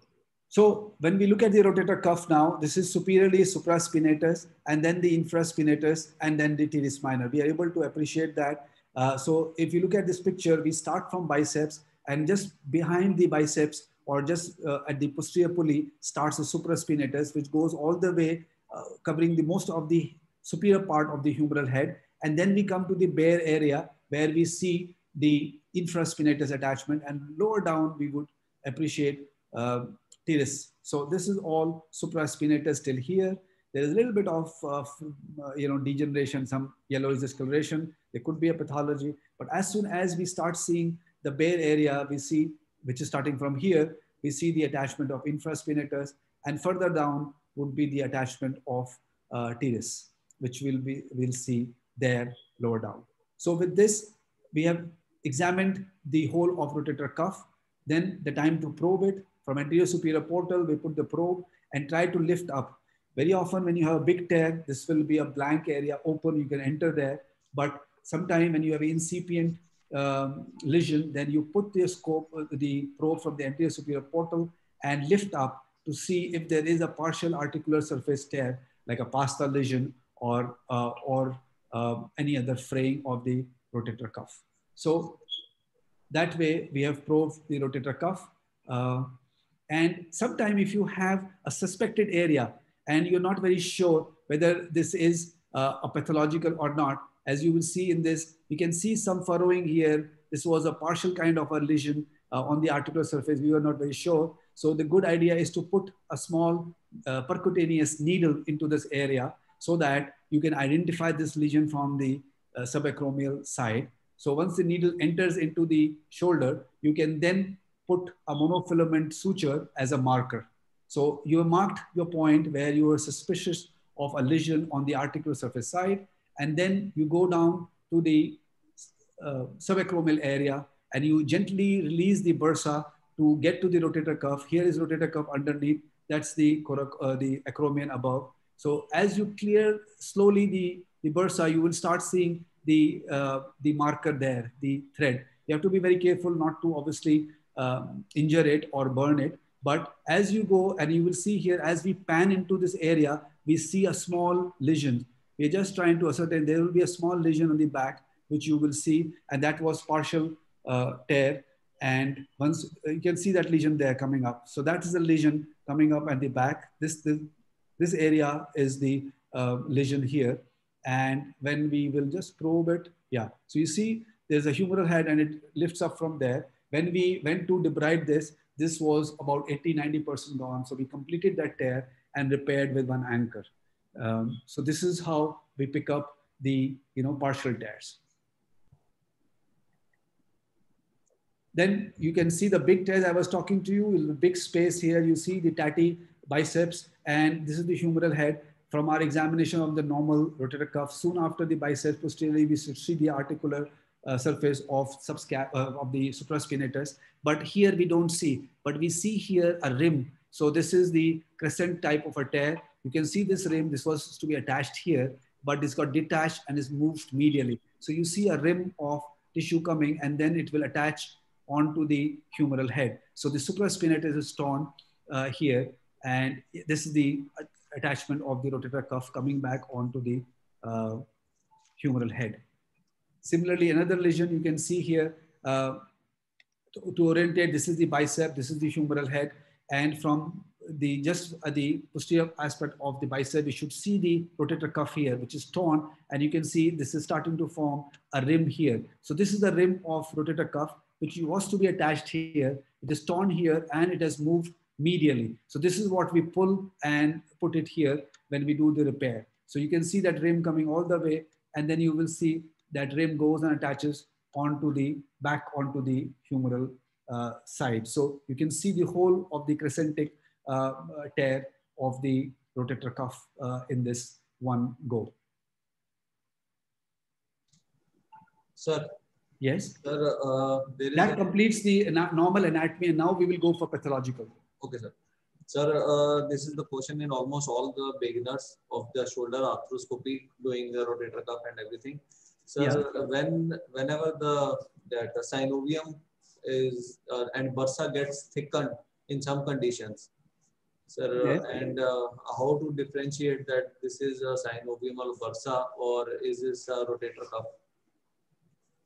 So when we look at the rotator cuff now, this is superiorly supraspinatus and then the infraspinatus and then the teres minor. We are able to appreciate that. Uh, so if you look at this picture, we start from biceps and just behind the biceps or just uh, at the posterior pulley starts the supraspinatus, which goes all the way, uh, covering the most of the superior part of the humeral head. And then we come to the bare area where we see the infraspinatus attachment and lower down we would appreciate uh, teres. So this is all supraspinatus till here. There is a little bit of, uh, you know, degeneration, some yellowish discoloration. There could be a pathology, but as soon as we start seeing the bare area, we see, which is starting from here, we see the attachment of infraspinatus and further down would be the attachment of uh, teres, which will be, we'll see there lower down. So with this, we have examined the whole of rotator cuff. Then the time to probe it from anterior superior portal, we put the probe and try to lift up. Very often when you have a big tear, this will be a blank area open, you can enter there. But sometime when you have incipient um, lesion, then you put the scope, uh, the probe from the anterior superior portal and lift up to see if there is a partial articular surface tear, like a PASTA lesion or, uh, or uh, any other fraying of the rotator cuff. So that way we have probed the rotator cuff. Uh, and sometime if you have a suspected area and you're not very sure whether this is uh, a pathological or not, as you will see in this, we can see some furrowing here. This was a partial kind of a lesion uh, on the articular surface. We were not very sure. So the good idea is to put a small uh, percutaneous needle into this area so that you can identify this lesion from the uh, subacromial side. So once the needle enters into the shoulder, you can then put a monofilament suture as a marker. So you have marked your point where you are suspicious of a lesion on the articular surface side, and then you go down to the uh, subacromial area and you gently release the bursa to get to the rotator cuff. Here is rotator cuff underneath. That's the, uh, the acromion above. So as you clear slowly the, the bursa, you will start seeing the, uh, the marker there, the thread. You have to be very careful not to obviously um, injure it or burn it. But as you go and you will see here, as we pan into this area, we see a small lesion. We're just trying to ascertain there will be a small lesion on the back, which you will see. And that was partial uh, tear. And once you can see that lesion there coming up. So that is the lesion coming up at the back. This, this, this area is the uh, lesion here. And when we will just probe it, yeah. So you see there's a humeral head and it lifts up from there. When we went to debride this, this was about 80, 90% gone. So we completed that tear and repaired with one anchor. Um, so this is how we pick up the you know partial tears. Then you can see the big tears I was talking to you, the big space here. You see the tatty biceps, and this is the humeral head. From our examination of the normal rotator cuff, soon after the biceps posteriorly, we should see the articular uh, surface of subscap uh, of the supraspinatus. But here we don't see, but we see here a rim. So this is the crescent type of a tear. You can see this rim. This was to be attached here, but it's got detached and is moved medially. So you see a rim of tissue coming, and then it will attach onto the humeral head. So the supraspinatus is torn uh, here, and this is the attachment of the rotator cuff coming back onto the uh, humeral head. Similarly, another lesion you can see here, uh, to, to, orientate, this is the bicep, this is the humeral head, and from the just uh, the posterior aspect of the bicep, you should see the rotator cuff here, which is torn, and you can see this is starting to form a rim here. So this is the rim of rotator cuff, which was to be attached here. It is torn here and it has moved medially. So this is what we pull and put it here when we do the repair. So you can see that rim coming all the way and then you will see that rim goes and attaches onto the back onto the humeral uh, side. So you can see the whole of the crescentic uh, tear of the rotator cuff uh, in this one go. Sir, Yes. Sir, uh, that completes the normal anatomy, and now we will go for pathological. Okay, sir. Sir, uh, this is the question in almost all the beginners of the shoulder arthroscopy, doing the rotator cuff and everything. Sir, yeah. when whenever the that the synovium is uh, and bursa gets thickened in some conditions, sir, yes. and uh, how to differentiate that this is a synovial bursa or is this a rotator cuff?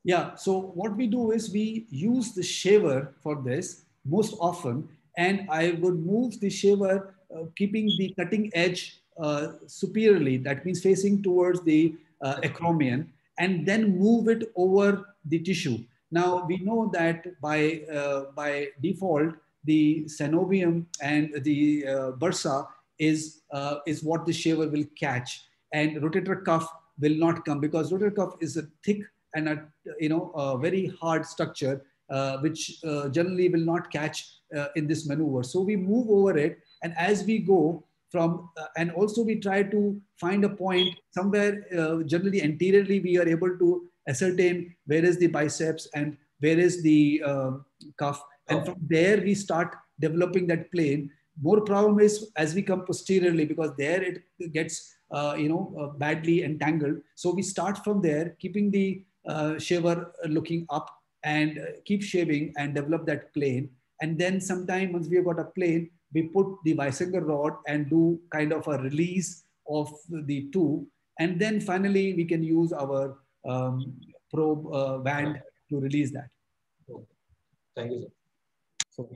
Yeah, so what we do is we use the shaver for this most often, and I would move the shaver, uh, keeping the cutting edge uh, superiorly. That means facing towards the uh, acromion, and then move it over the tissue. Now we know that by, uh, by default, the synovium and the uh, bursa is, uh, is what the shaver will catch and rotator cuff will not come because rotator cuff is a thick and a, you know, a very hard structure uh, which uh, generally will not catch uh, in this maneuver. So we move over it and as we go, from uh, and also we try to find a point somewhere uh, generally anteriorly we are able to ascertain where is the biceps and where is the uh, cuff. And from there we start developing that plane. More problem is as we come posteriorly because there it gets uh, you know uh, badly entangled. So we start from there keeping the uh, shaver looking up and keep shaving and develop that plane. And then sometime once we have got a plane we put the Wissinger rod and do kind of a release of the two. And then finally, we can use our um, probe uh, band to release that. Thank you, sir. So,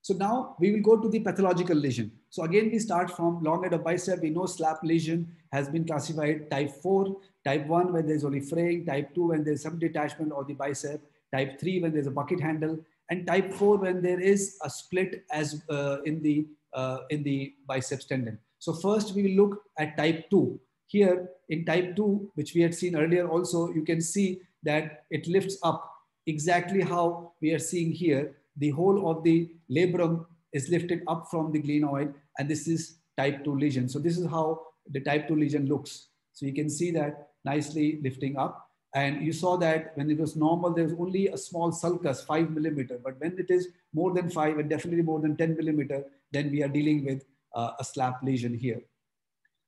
so now we will go to the pathological lesion. So again, we start from long head of bicep. We know SLAP lesion has been classified type 4, type 1 when there's only fraying, type 2 when there's some detachment of the bicep, type 3 when there's a bucket handle, and type 4 when there is a split as uh, in the uh, in the biceps tendon. So first we will look at type 2. Here in type 2, which we had seen earlier also, you can see that it lifts up exactly how we are seeing here. The whole of the labrum is lifted up from the glenoid and this is type 2 lesion. So this is how the type 2 lesion looks. So you can see that nicely lifting up. And you saw that when it was normal, there was only a small sulcus, five millimeter. But when it is more than five and definitely more than 10 millimeter, then we are dealing with uh, a SLAP lesion here.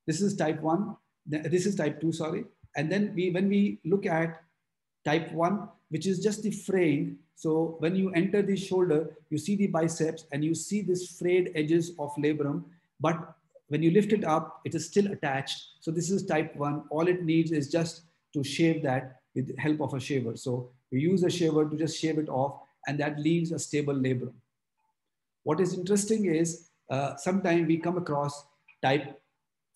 This is type one. This is type two, sorry. And then we, when we look at type one, which is just the fraying. So when you enter the shoulder, you see the biceps and you see this frayed edges of labrum. But when you lift it up, it is still attached. So this is type one. All it needs is just to shave that with the help of a shaver. So we use a shaver to just shave it off and that leaves a stable labrum. What is interesting is uh, sometimes we come across type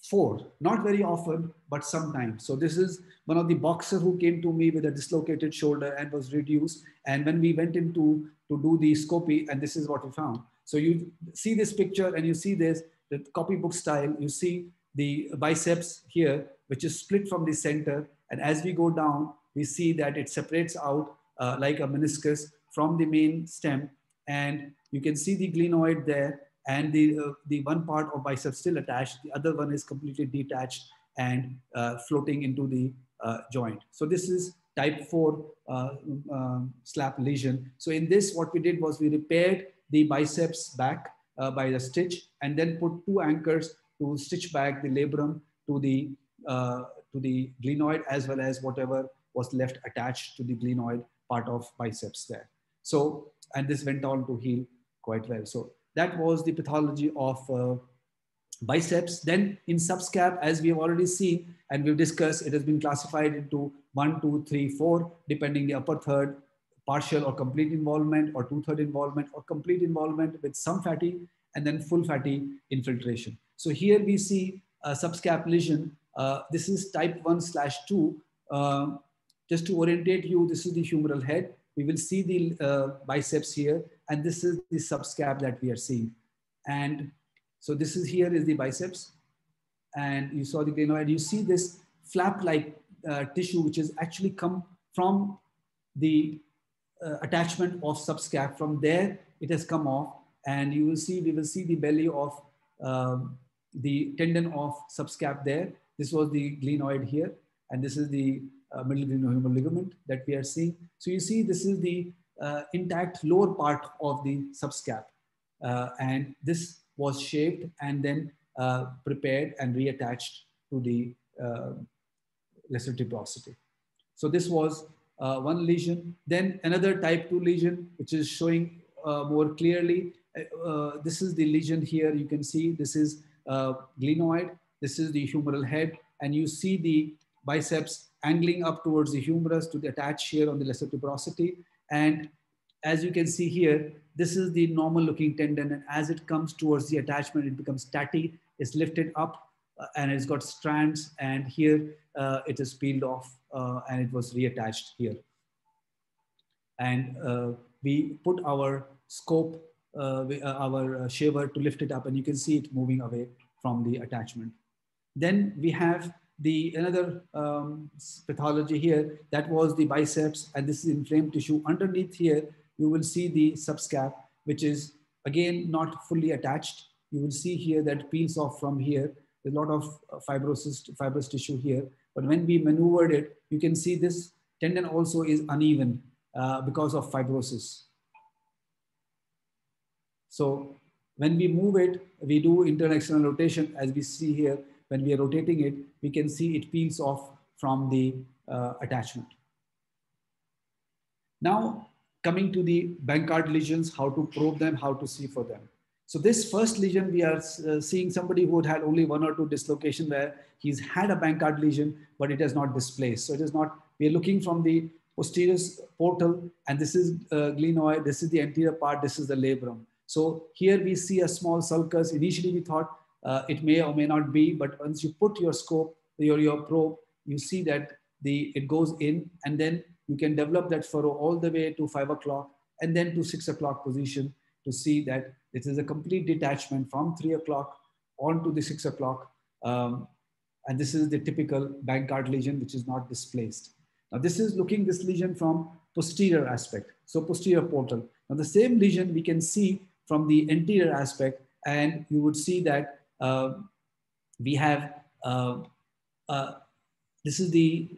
4, not very often, but sometimes. So this is one of the boxer who came to me with a dislocated shoulder and was reduced. And when we went into to do the scopy, and this is what we found. So you see this picture and you see this, the copybook style, you see the biceps here, which is split from the center and as we go down, we see that it separates out uh, like a meniscus from the main stem. And you can see the glenoid there and the, uh, the one part of bicep still attached. The other one is completely detached and uh, floating into the uh, joint. So this is type 4 uh, um, SLAP lesion. So in this, what we did was we repaired the biceps back uh, by the stitch and then put two anchors to stitch back the labrum to the to the glenoid as well as whatever was left attached to the glenoid part of biceps there. So, and this went on to heal quite well. So that was the pathology of uh, biceps. Then in subscap, as we have already seen and we've discussed, it has been classified into one, two, three, four, depending the upper third, partial or complete involvement or two-third involvement or complete involvement with some fatty and then full fatty infiltration. So here we see a subscap lesion uh, this is type 1 slash 2. Uh, just to orientate you, this is the humeral head. We will see the uh, biceps here, and this is the subscap that we are seeing. And so this is here is the biceps, and you saw the glenoid. You see this flap-like uh, tissue, which is actually come from the uh, attachment of subscap. From there, it has come off, and you will see, we will see the belly of um, the tendon of subscap there this was the glenoid here, and this is the uh, middle glenohumeral ligament that we are seeing. So you see, this is the uh, intact lower part of the subscap. Uh, and this was shaped and then uh, prepared and reattached to the uh, lesser tuberosity. So this was uh, one lesion. Then another type 2 lesion, which is showing more clearly. this is the lesion here. You can see this is glenoid this is the humeral head, and you see the biceps angling up towards the humerus to the attach here on the lesser tuberosity. And as you can see here, this is the normal looking tendon. And as it comes towards the attachment, it becomes tatty, it's lifted up uh, and it's got strands. And here uh, it is peeled off uh, and it was reattached here. And uh, we put our scope, uh, our shaver to lift it up and you can see it moving away from the attachment. Then we have the another um, pathology here that was the biceps and this is inflamed tissue. Underneath here you will see the subscap which is again not fully attached. You will see here that peels off from here. There's a lot of uh, fibrosis fibrous tissue here. But when we maneuvered it you can see this tendon also is uneven uh, because of fibrosis. So when we move it we do internal external rotation as we see here when we are rotating it, we can see it peels off from the uh, attachment. Now, coming to the Bankart lesions, how to probe them, how to see for them. So this first lesion, we are uh, seeing somebody who had only one or two dislocation where he's had a Bankart lesion, but it has not displaced. So it is not, we are looking from the posterior portal, and this is uh, glenoid, this is the anterior part, this is the labrum. So here we see a small sulcus. Initially we thought uh, it may or may not be, but once you put your scope, your, your probe, you see that the it goes in and then you can develop that furrow all the way to five o'clock and then to six o'clock position to see that this is a complete detachment from three o'clock on to the six o'clock. Um, and this is the typical Bankart lesion, which is not displaced. Now this is looking this lesion from posterior aspect. So posterior portal. Now the same lesion we can see from the anterior aspect and you would see that we have, uh, uh, this is the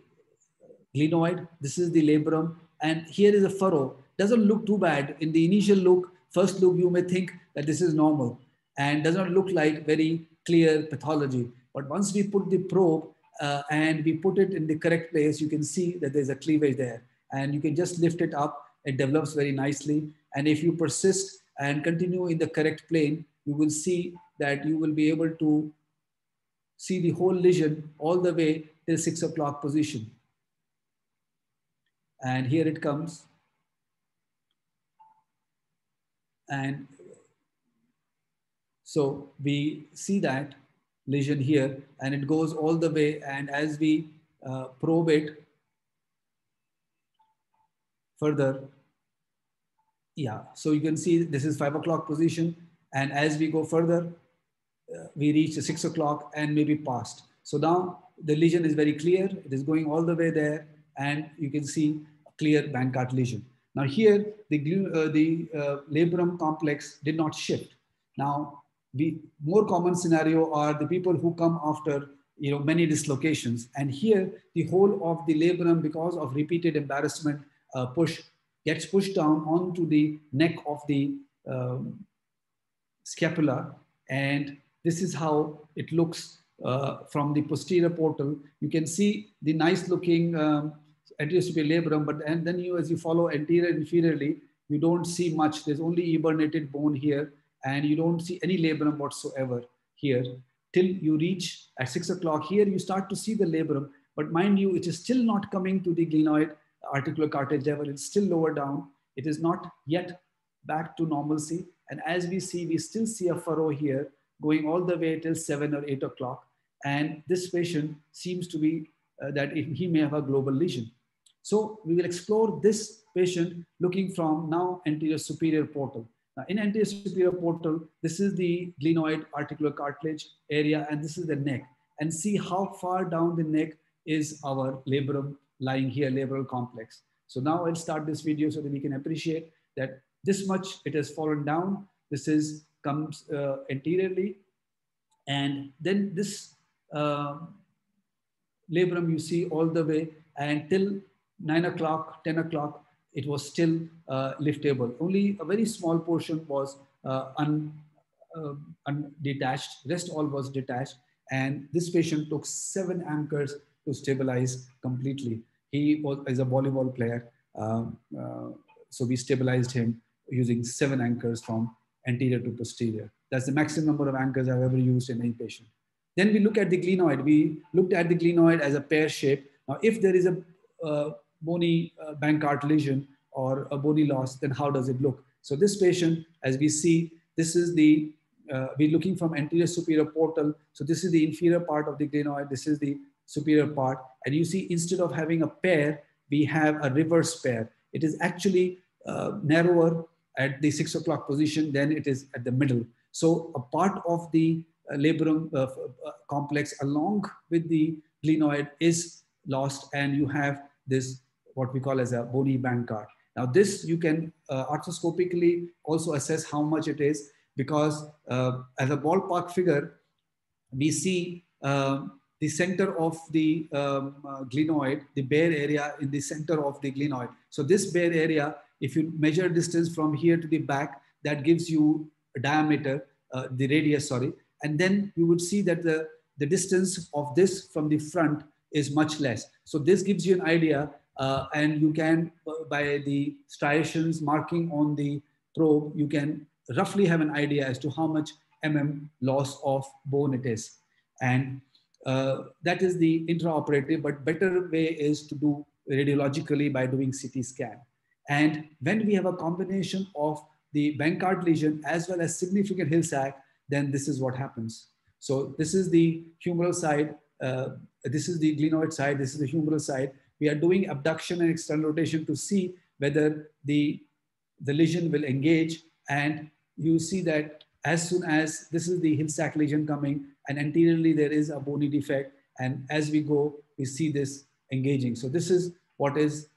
glenoid, this is the labrum, and here is a furrow. Doesn't look too bad. In the initial look, first look, you may think that this is normal and does not look like very clear pathology. But once we put the probe uh, and we put it in the correct place, you can see that there's a cleavage there. And you can just lift it up. It develops very nicely. And if you persist and continue in the correct plane, you will see that you will be able to see the whole lesion all the way till six o'clock position. And here it comes. And so we see that lesion here and it goes all the way. And as we uh, probe it further, yeah, so you can see this is five o'clock position and as we go further, uh, we reach the six o'clock and maybe past. So now the lesion is very clear. It is going all the way there and you can see a clear Bankart lesion. Now here, the, uh, the uh, labrum complex did not shift. Now, the more common scenario are the people who come after you know, many dislocations. And here, the whole of the labrum, because of repeated embarrassment uh, push, gets pushed down onto the neck of the um, scapula. And this is how it looks uh, from the posterior portal. You can see the nice looking um, anterior labrum, but and then you, as you follow anterior inferiorly, you don't see much. There's only eburnated bone here, and you don't see any labrum whatsoever here till you reach at six o'clock. Here you start to see the labrum, but mind you, it is still not coming to the glenoid articular cartilage level. It's still lower down. It is not yet back to normalcy. And as we see, we still see a furrow here going all the way till seven or eight o'clock. And this patient seems to be uh, that he may have a global lesion. So we will explore this patient looking from now anterior superior portal. Now in anterior superior portal, this is the glenoid articular cartilage area and this is the neck and see how far down the neck is our labrum lying here, labral complex. So now I'll start this video so that we can appreciate that this much it has fallen down. This is comes uh, anteriorly. And then this uh, labrum you see all the way until nine o'clock, 10 o'clock, it was still uh, liftable. Only a very small portion was uh, un, uh, undetached, rest all was detached. And this patient took seven anchors to stabilize completely. He was is a volleyball player. Um, uh, so we stabilized him using seven anchors from anterior to posterior. That's the maximum number of anchors I've ever used in any patient. Then we look at the glenoid. We looked at the glenoid as a pear shape. Now, if there is a uh, bony uh, Bankart lesion or a bony loss, then how does it look? So this patient, as we see, this is the, uh, we're looking from anterior superior portal. So this is the inferior part of the glenoid. This is the superior part. And you see, instead of having a pair, we have a reverse pair. It is actually uh, narrower at the six o'clock position then it is at the middle. So a part of the uh, labrum uh, uh, complex along with the glenoid is lost and you have this what we call as a bony Bankart. Now this you can uh, arthroscopically also assess how much it is because uh, as a ballpark figure, we see uh, the center of the um, glenoid, the bare area in the center of the glenoid. So this bare area, if you measure distance from here to the back, that gives you a diameter, uh, the radius, sorry. And then you would see that the, the distance of this from the front is much less. So this gives you an idea uh, and you can, uh, by the striations marking on the probe, you can roughly have an idea as to how much mm loss of bone it is. And uh, that is the intraoperative, but better way is to do radiologically by doing CT scan. And when we have a combination of the Bankart lesion as well as significant Hill-Sachs, then this is what happens. So this is the humeral side, uh, this is the glenoid side, this is the humeral side. We are doing abduction and external rotation to see whether the, the lesion will engage. And you see that as soon as this is the Hill-Sachs lesion coming and anteriorly there is a bony defect. And as we go, we see this engaging. So this is what is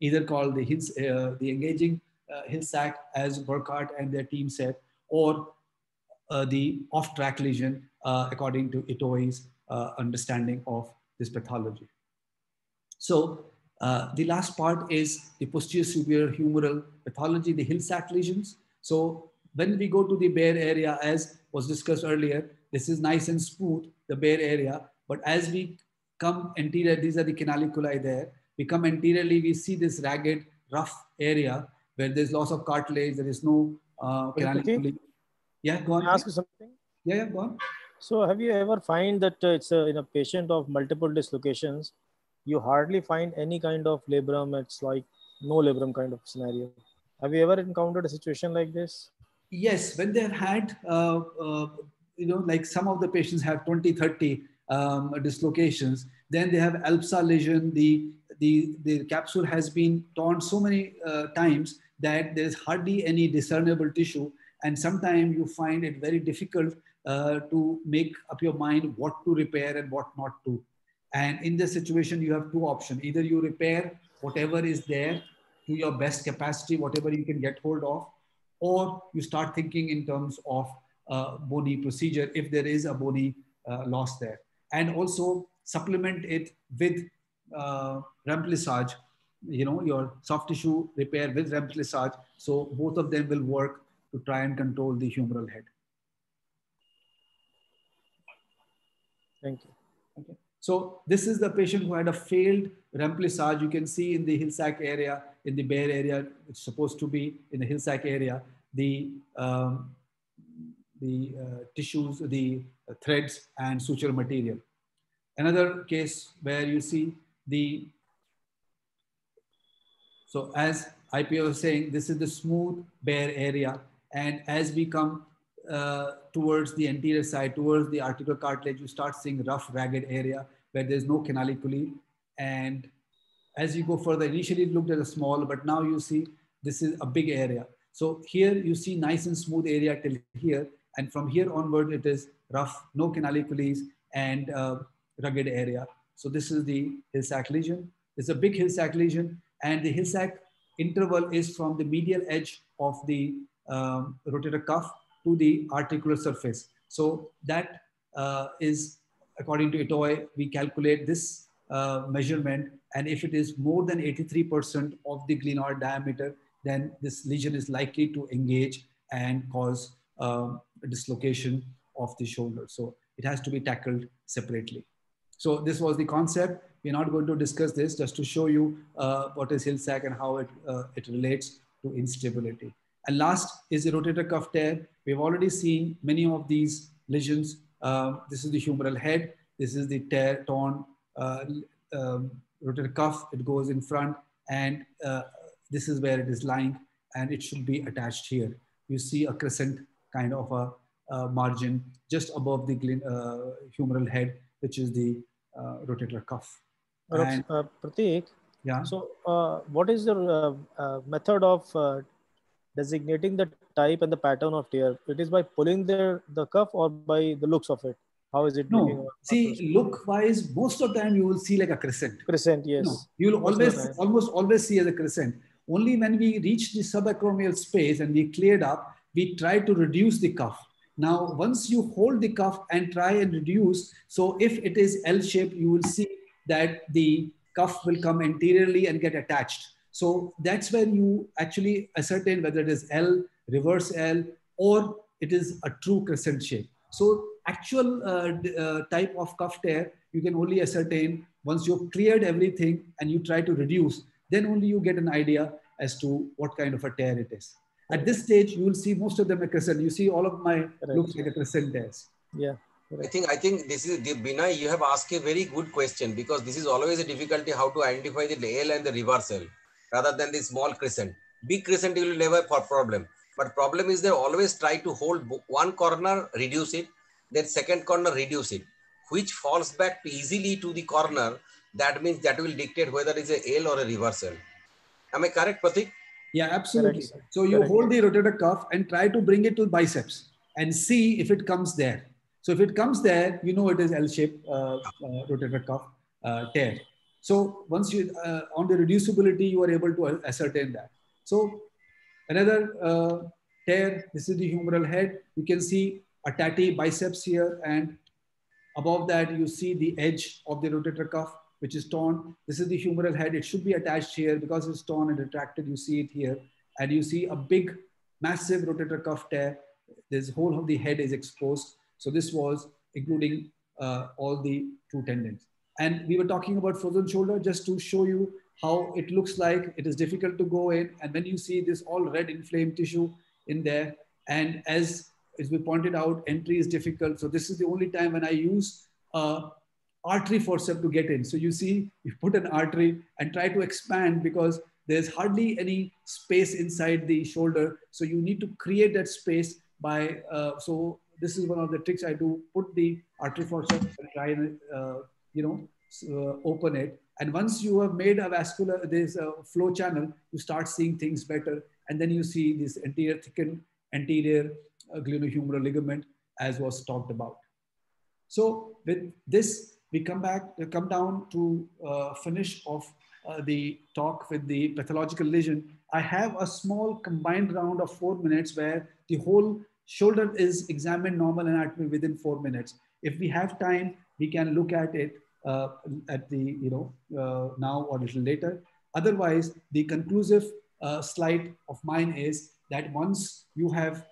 either called the, uh, the engaging uh, Hill-Sachs as Burkhart and their team said, or uh, the off-track lesion uh, according to Itoi's uh, understanding of this pathology. So uh, the last part is the posterior superior humeral pathology, the Hill-Sachs lesions. So when we go to the bare area, as was discussed earlier, this is nice and smooth, the bare area. But as we come anterior, these are the canaliculi there. We come anteriorly, we see this ragged, rough area where there's loss of cartilage, there is no uh. Yeah, go on. Can I ask you something? Yeah, yeah, go on. So have you ever find that uh, it's a, in a patient of multiple dislocations, you hardly find any kind of labrum. It's like no labrum kind of scenario. Have you ever encountered a situation like this? Yes, when they've had, uh, uh, you know, like some of the patients have 20, 30 um, dislocations, then they have ALPSA lesion. The, the, the capsule has been torn so many uh, times that there's hardly any discernible tissue. And sometimes you find it very difficult uh, to make up your mind what to repair and what not to. And in this situation, you have two options. Either you repair whatever is there to your best capacity, whatever you can get hold of, or you start thinking in terms of uh, bony procedure if there is a bony uh, loss there. And also supplement it with uh, remplissage, you know, your soft tissue repair with remplissage. So both of them will work to try and control the humeral head. Thank you. Okay. So this is the patient who had a failed remplissage. You can see in the Hill-Sachs area, in the bare area, it's supposed to be in the Hill-Sachs area, the, um, the uh, tissues, the uh, threads and suture material. Another case where you see the, so as IPO was saying, this is the smooth bare area. And as we come uh, towards the anterior side, towards the articular cartilage, you start seeing rough, ragged area where there's no canaliculi. And as you go further, initially it looked at a small, but now you see this is a big area. So here you see nice and smooth area till here. And from here onward, it is rough, no canalicules and uh, rugged area. So this is the Hill-Sachs lesion. It's a big Hill-Sachs lesion and the Hill-Sachs interval is from the medial edge of the um, rotator cuff to the articular surface. So that uh, is, according to Itoi, we calculate this uh, measurement. And if it is more than 83% of the glenoid diameter, then this lesion is likely to engage and cause um, dislocation of the shoulder. So it has to be tackled separately. So this was the concept. We're not going to discuss this just to show you uh, what is Hill-Sachs and how it, uh, it relates to instability. And last is the rotator cuff tear. We've already seen many of these lesions. Um, this is the humeral head. This is the tear, torn uh, um, rotator cuff. It goes in front and uh, this is where it is lying and it should be attached here. You see a crescent kind of a, a margin just above the uh, humeral head, which is the uh, rotator cuff. And- uh, Prateek, Yeah. so uh, what is your uh, uh, method of uh, designating the type and the pattern of tear? It is by pulling the, the cuff or by the looks of it? How is it? No, see, look wise, most of the time you will see like a crescent. Crescent, yes. No, you will Most always, almost always see as a crescent. Only when we reach the subacromial space and we cleared up, we try to reduce the cuff. Now, once you hold the cuff and try and reduce, so if it is L-shaped, you will see that the cuff will come anteriorly and get attached. So that's when you actually ascertain whether it is L, reverse L, or it is a true crescent shape. So actual uh, uh, type of cuff tear, you can only ascertain once you've cleared everything and you try to reduce, then only you get an idea as to what kind of a tear it is. At this stage, you will see most of them a crescent. You see all of my looks like a crescent tears. Yeah. I think I think this is the Vinay. You have asked a very good question because this is always a difficulty how to identify the L and the reversal rather than the small crescent. Big crescent you will never have problem. But problem is they always try to hold one corner, reduce it, then second corner, reduce it, which falls back easily to the corner. That means that will dictate whether it's a L or a reversal. Am I correct, Prateek? Yeah, absolutely. Correct. So you Correct. hold the rotator cuff and try to bring it to biceps and see if it comes there. So if it comes there, you know it is L-shaped uh, uh, rotator cuff uh, tear. So once you uh, on the reducibility, you are able to ascertain that. So another uh, tear. This is the humeral head. You can see a tatty biceps here, and above that you see the edge of the rotator cuff, which is torn. This is the humeral head. It should be attached here because it's torn and retracted. You see it here, and you see a big, massive rotator cuff tear. This whole of the head is exposed. So this was including uh, all the two tendons. And we were talking about frozen shoulder just to show you how it looks like. It is difficult to go in. And when you see this all red inflamed tissue in there, and as as we pointed out, entry is difficult. So this is the only time when I use uh, artery forceps to get in. So you see, you put an artery and try to expand because there's hardly any space inside the shoulder. So you need to create that space by, uh, so this is one of the tricks I do, put the artery forceps and try and, uh, you know, uh, open it. And once you have made a vascular, this uh, flow channel, you start seeing things better. And then you see this anterior thickened anterior uh, glenohumeral ligament as was talked about. So with this, we come back, uh, come down to uh, finish off uh, the talk with the pathological lesion. I have a small combined round of four minutes where the whole shoulder is examined normal anatomy within four minutes. If we have time, we can look at it uh, at the, you know, uh, now or a little later. Otherwise, the conclusive uh, slide of mine is that once you have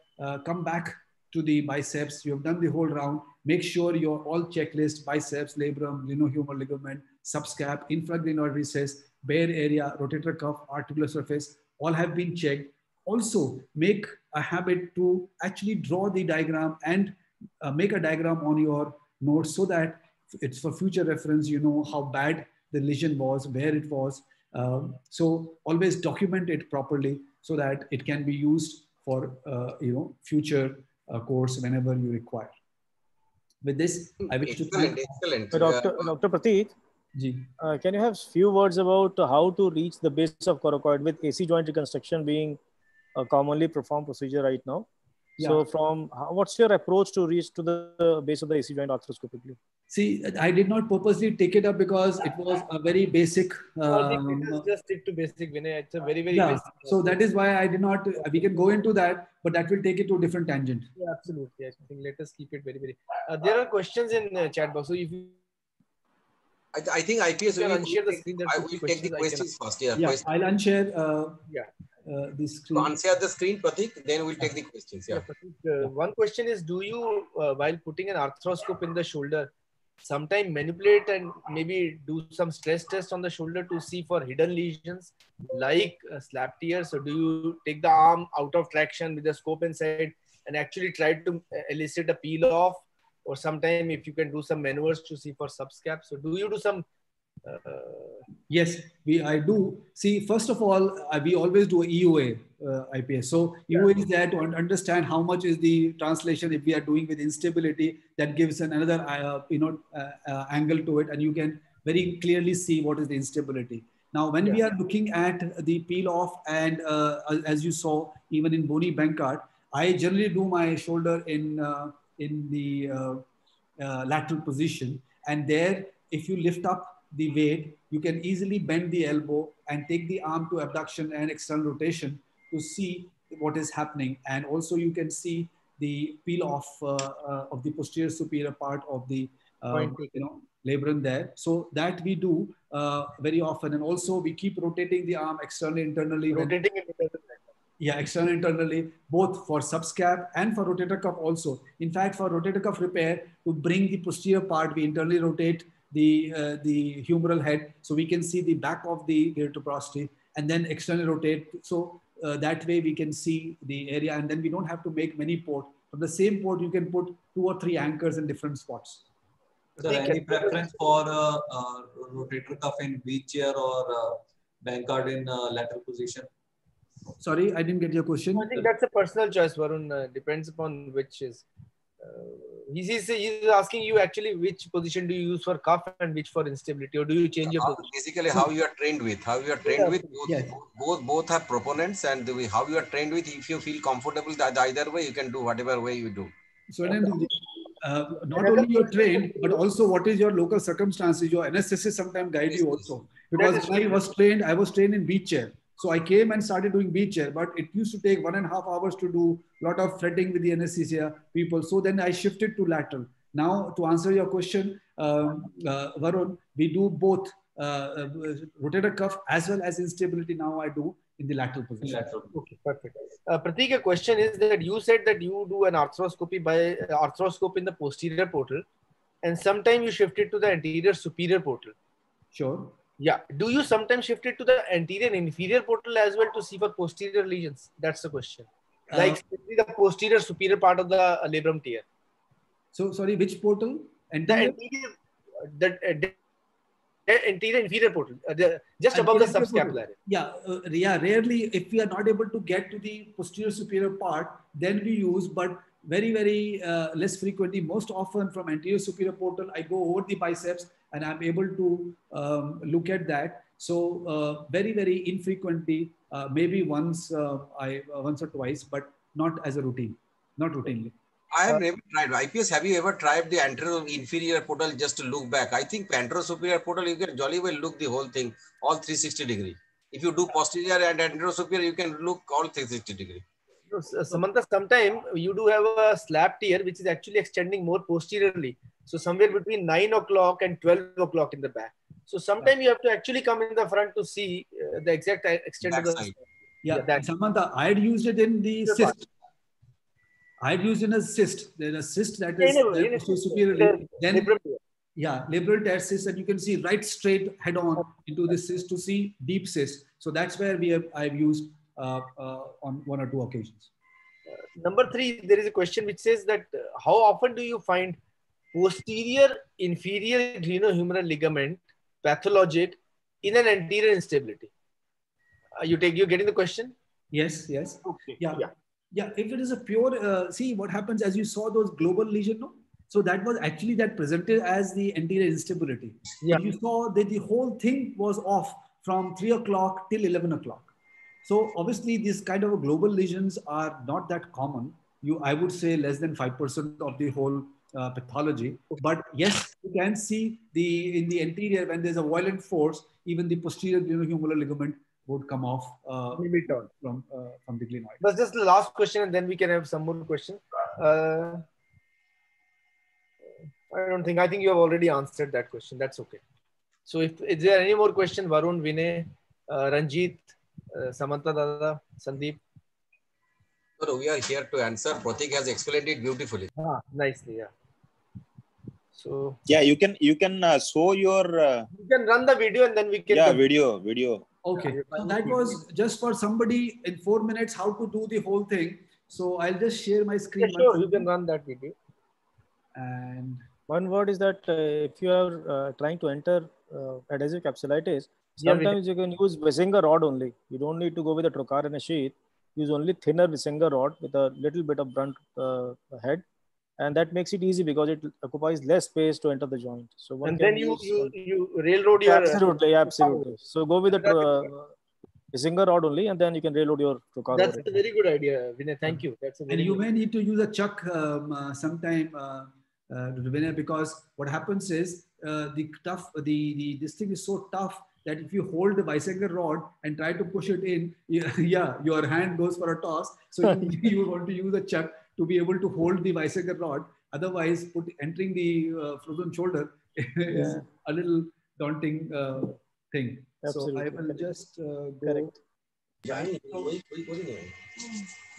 come back to the biceps, you have done the whole round, make sure your all checklist, biceps, labrum, glenohumeral ligament, subscap, infraglenoid recess, bare area, rotator cuff, articular surface, all have been checked. Also, make a habit to actually draw the diagram and uh, make a diagram on your notes so that it's for future reference, you know how bad the lesion was, where it was. Um, so always document it properly so that it can be used for uh, you know future uh, course whenever you require. With this, I wish to Excellent, thank excellent. So Dr. Uh, Dr. Prateek, Ji. uh, can you have few words about how to reach the base of coracoid with AC joint reconstruction being a commonly performed procedure right now? So from what's your approach to reach to the base of the AC joint arthroscopically? See, I did not purposely take it up because it was a very basic. Um, details just stick to basic Vinay. It's a very, very yeah, basic. so that is why I did not. We can go into that, but that will take it to a different tangent. Yeah, absolutely. I think let us keep it very, very. Uh, there are questions in uh, chat box. So if you I, I think IPS. can we unshare the screen, I will take the questions I questions first. Yeah. Yeah, question. I'll unshare uh, Yeah. uh, the To screen. unshare the screen, Prateek, then we'll take the questions. Yeah. Uh, one question is do you uh, while putting an arthroscope in the shoulder sometime manipulate and maybe do some stress test on the shoulder to see for hidden lesions like uh, SLAP tears. So do you take the arm out of traction with the scope inside and actually try to uh, elicit a peel off? Or sometime if you can do some maneuvers to see for subscap. So do you do some Yes, we I do. See, first of all, uh, we always do a EUA uh, IPS. So EUA is there to understand how much is the translation if we are doing with instability. That gives an another uh, you know uh, uh, angle to it, and you can very clearly see what is the instability. Now, when we are looking at the peel off, and uh, as you saw, even in bony Bankart, I generally do my shoulder in uh, in the uh, uh, lateral position, and there, if you lift up the weight, you can easily bend the elbow and take the arm to abduction and external rotation to see what is happening. And also you can see the peel off uh, uh, of the posterior superior part of the Point you know labrum there. So that we do uh, very often. And also we keep rotating the arm externally, internally. rotating it. yeah, external internally, both for subscap and for rotator cuff also. In fact, for rotator cuff repair, to bring the posterior part, we internally rotate the, uh, the humeral head so we can see the back of the tuberosity and then externally rotate. So uh, that way we can see the area and then we don't have to make many port. From the same port, you can put two or three anchors in different spots. Sir, any preference for uh, uh, rotator cuff in beach chair or uh, Bankart in uh, lateral position? Sorry, I didn't get your question. I think that's a personal choice, Varun. Uh, depends upon which is. Uh, he's, he's, he's asking you actually which position do you use for cuff and which for instability, or do you change your How- position? basically how you are trained with how you are trained Yeah. with both, Yes. both both have proponents and the way how you are trained with if you feel comfortable that either way you can do whatever way you do So then, uh, not only you're trained, but also what is your local circumstances. Your anesthetists sometimes guide you also. Because I was trained, I was trained in beach chair. So I came and started doing beach chair, but it used to take one and a half hours to do a lot of threading with the anesthesia people. So then I shifted to lateral. Now, to answer your question, um, uh, Varun, we do both uh, uh, rotator cuff as well as instability. Now I do in the lateral In position. lateral. Okay, perfect. Uh, Prateek, a question is that you said that you do an arthroscopy by uh, arthroscope in the posterior portal, and sometimes you shift it to the anterior superior portal. Sure. Yeah. Do you sometimes shift it to the anterior and inferior portal as well to see for posterior lesions? That's the question. Uh, Like the posterior superior part of the labrum tear. so sorry, which portal? The Anterior? the, uh, the the anterior inferior portal, uh, the, just above the Anterior portal. subscapular. area. Yeah, uh, yeah. Rarely, if we are not able to get to the posterior superior part, then we use, but very, very uh, less frequently. Most often from anterior superior portal, I go over the biceps and I'm able to um, look at that. So uh, very, very infrequently, uh, maybe once, uh, I uh, once or twice, but not as a routine, not routinely. i have never tried ips have you ever tried the anterior inferior portal just to look back i think anterior superior portal you can jolly well look the whole thing all 360 degree if you do posterior and anterior superior you can look all 360 degree No, S- uh, Samantha, sometime you do have a SLAP tear which is actually extending more posteriorly. So somewhere between 9 o'clock and 12 o'clock in the back. So sometimes you have to actually come in the front to see uh, the exact uh, extent of the. Yeah, Yeah, that- Samantha, I had used it in the Sure, cyst. I had used it in a cyst. There's a cyst that is Yeah, is no, there in a superiorly. Then labrum yeah, labral tear cyst, and you can see right straight head on into the cyst to see deep cyst. So that's where we have I've used uh, uh, on one or two occasions. Number three, there is a question which says that uh, how often do you find posterior inferior glenohumeral ligament pathologic in an anterior instability? Uh, you take you getting the question? Yes, yes, Okay. yeah, Yeah. yeah. If it is a pure, uh, see what happens as you saw those global lesion, no? So that was actually that presented as the anterior instability. Yeah. You saw that the whole thing was off from three o'clock till eleven o'clock. So obviously, these kind of global lesions are not that common. You, I would say, less than five percent of the whole uh, pathology. But yes, you can see the in the anterior when there's a violent force, even the posterior glenohumeral ligament would come off uh, Limit on. from uh, from the glenoid. That's just the last question, and then we can have some more questions. Uh, I don't think. I think you have already answered that question. That's okay. So, if is there any more question, Varun, Vinay, uh, Ranjit, uh, Samantha, Dada, Sandeep? so we are here to answer prateek has explained it beautifully Ah, nicely, yeah. So Yeah, you can you can uh, show your uh, you can run the video, and then we can. yeah video video. Okay, so that was just for somebody in four minutes how to do the whole thing. So I'll just share my screen Yeah, screen. sure, you can run that video. And One word is that uh, if you are uh, trying to enter uh, adhesive capsulitis, Yeah, sometimes you can use Wissinger rod only. You don't need to go with a trocar and a sheath. Use only thinner Wissinger rod with a little bit of blunt uh, head, and that makes it easy because it occupies less space to enter the joint. So one and then you use, you uh, you railroad your absolutely, absolutely. So go with a uh, Wissinger rod only, and then you can reload your trocar. That's over a very good idea, Vinay. Thank you. That's a And you good. may need to use a chuck um, uh, sometime, uh, uh, Vinay, because what happens is uh, the tough, the, the this thing is so tough that if you hold the bicycle rod and try to push it in, yeah, yeah your hand goes for a toss. So you, you want to use a chuck to be able to hold the bisector rod. Otherwise, put, entering the uh, frozen shoulder is yeah. a little daunting uh, thing. Absolutely. So I will just uh, go. Correct.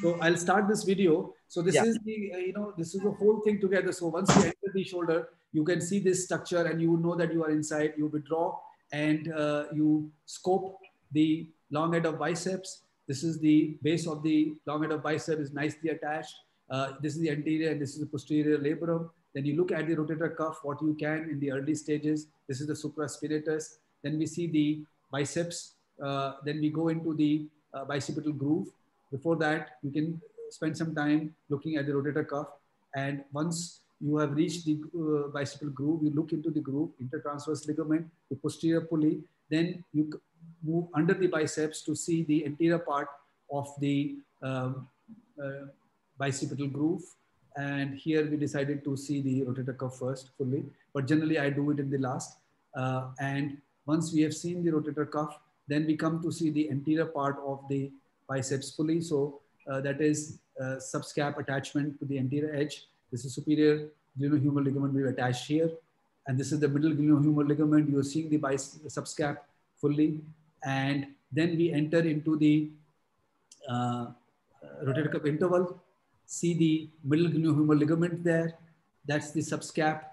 So I'll start this video. So this yeah. is the uh, you know this is the whole thing together. So once you enter the shoulder, you can see this structure and you know that you are inside. You withdraw and uh, you scope the long head of biceps. This is the base of the long head of bicep is nicely attached. Uh, this is the anterior and this is the posterior labrum. Then you look at the rotator cuff, what you can in the early stages. This is the supraspinatus. Then we see the biceps. Uh, then we go into the uh, bicipital groove. Before that, you can spend some time looking at the rotator cuff. And once you have reached the uh, bicipital groove, you look into the groove, intertransverse ligament, the posterior pulley. Then you move under the biceps to see the anterior part of the um, uh, bicipital groove. And here we decided to see the rotator cuff first fully, but generally I do it in the last. Uh, and once we have seen the rotator cuff, then we come to see the anterior part of the biceps pulley. So uh, that is uh, subscap attachment to the anterior edge. This is superior glenohumeral ligament we attached here. And this is the middle glenohumeral ligament. You're seeing the subscap fully. And then we enter into the uh, rotator cuff interval, see the middle glenohumeral ligament there. That's the subscap.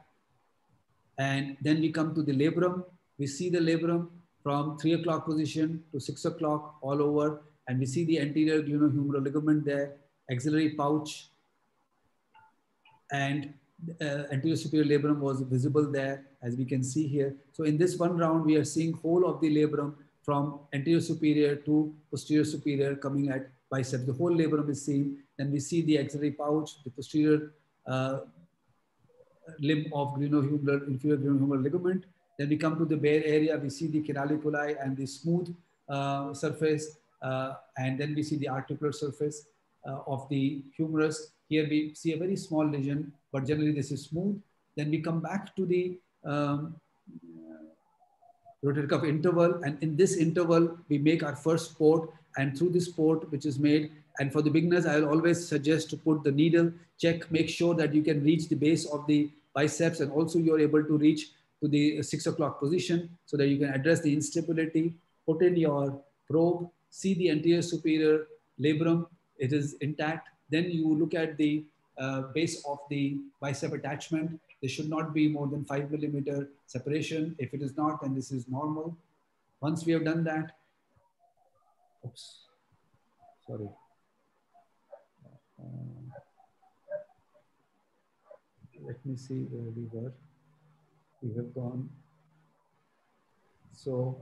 And then we come to the labrum. We see the labrum from three o'clock position to six o'clock all over. And we see the anterior glenohumeral ligament there, axillary pouch. And uh, anterior superior labrum was visible there, as we can see here. So in this one round, we are seeing whole of the labrum from anterior superior to posterior superior coming at biceps. The whole labrum is seen. Then we see the axillary pouch, the posterior uh, limb of glenohumeral, inferior glenohumeral ligament. Then we come to the bare area. We see the canaliculi and the smooth uh, surface. Uh, and then we see the articular surface uh, of the humerus. Here we see a very small lesion, but generally this is smooth. Then we come back to the um, rotator cuff interval. And in this interval, we make our first port. And through this port, which is made, and for the beginners, I'll always suggest to put the needle, check, make sure that you can reach the base of the biceps and also you're able to reach to the six o'clock position so that you can address the instability, put in your probe, see the anterior superior labrum, it is intact. Then you look at the uh, base of the bicep attachment. There should not be more than five millimeter separation. If it is not, then this is normal. Once we have done that, oops, sorry. Let me see where we were. We have gone. So,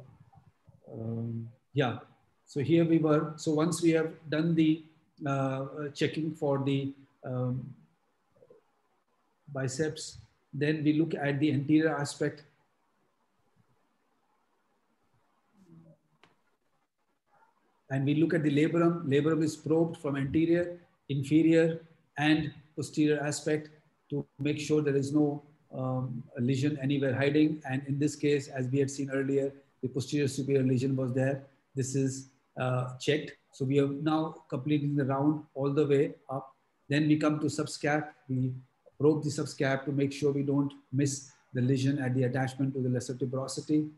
um, yeah. So here we were. So once we have done the uh, checking for the um, biceps, then we look at the anterior aspect. And we look at the labrum. Labrum is probed from anterior, inferior, and posterior aspect to make sure there is no um, lesion anywhere hiding. And in this case, as we had seen earlier, the posterior superior lesion was there. This is uh, checked. So we are now completing the round all the way up. Then we come to subscap. We probe the subscap to make sure we don't miss the lesion at the attachment to the lesser tuberosity.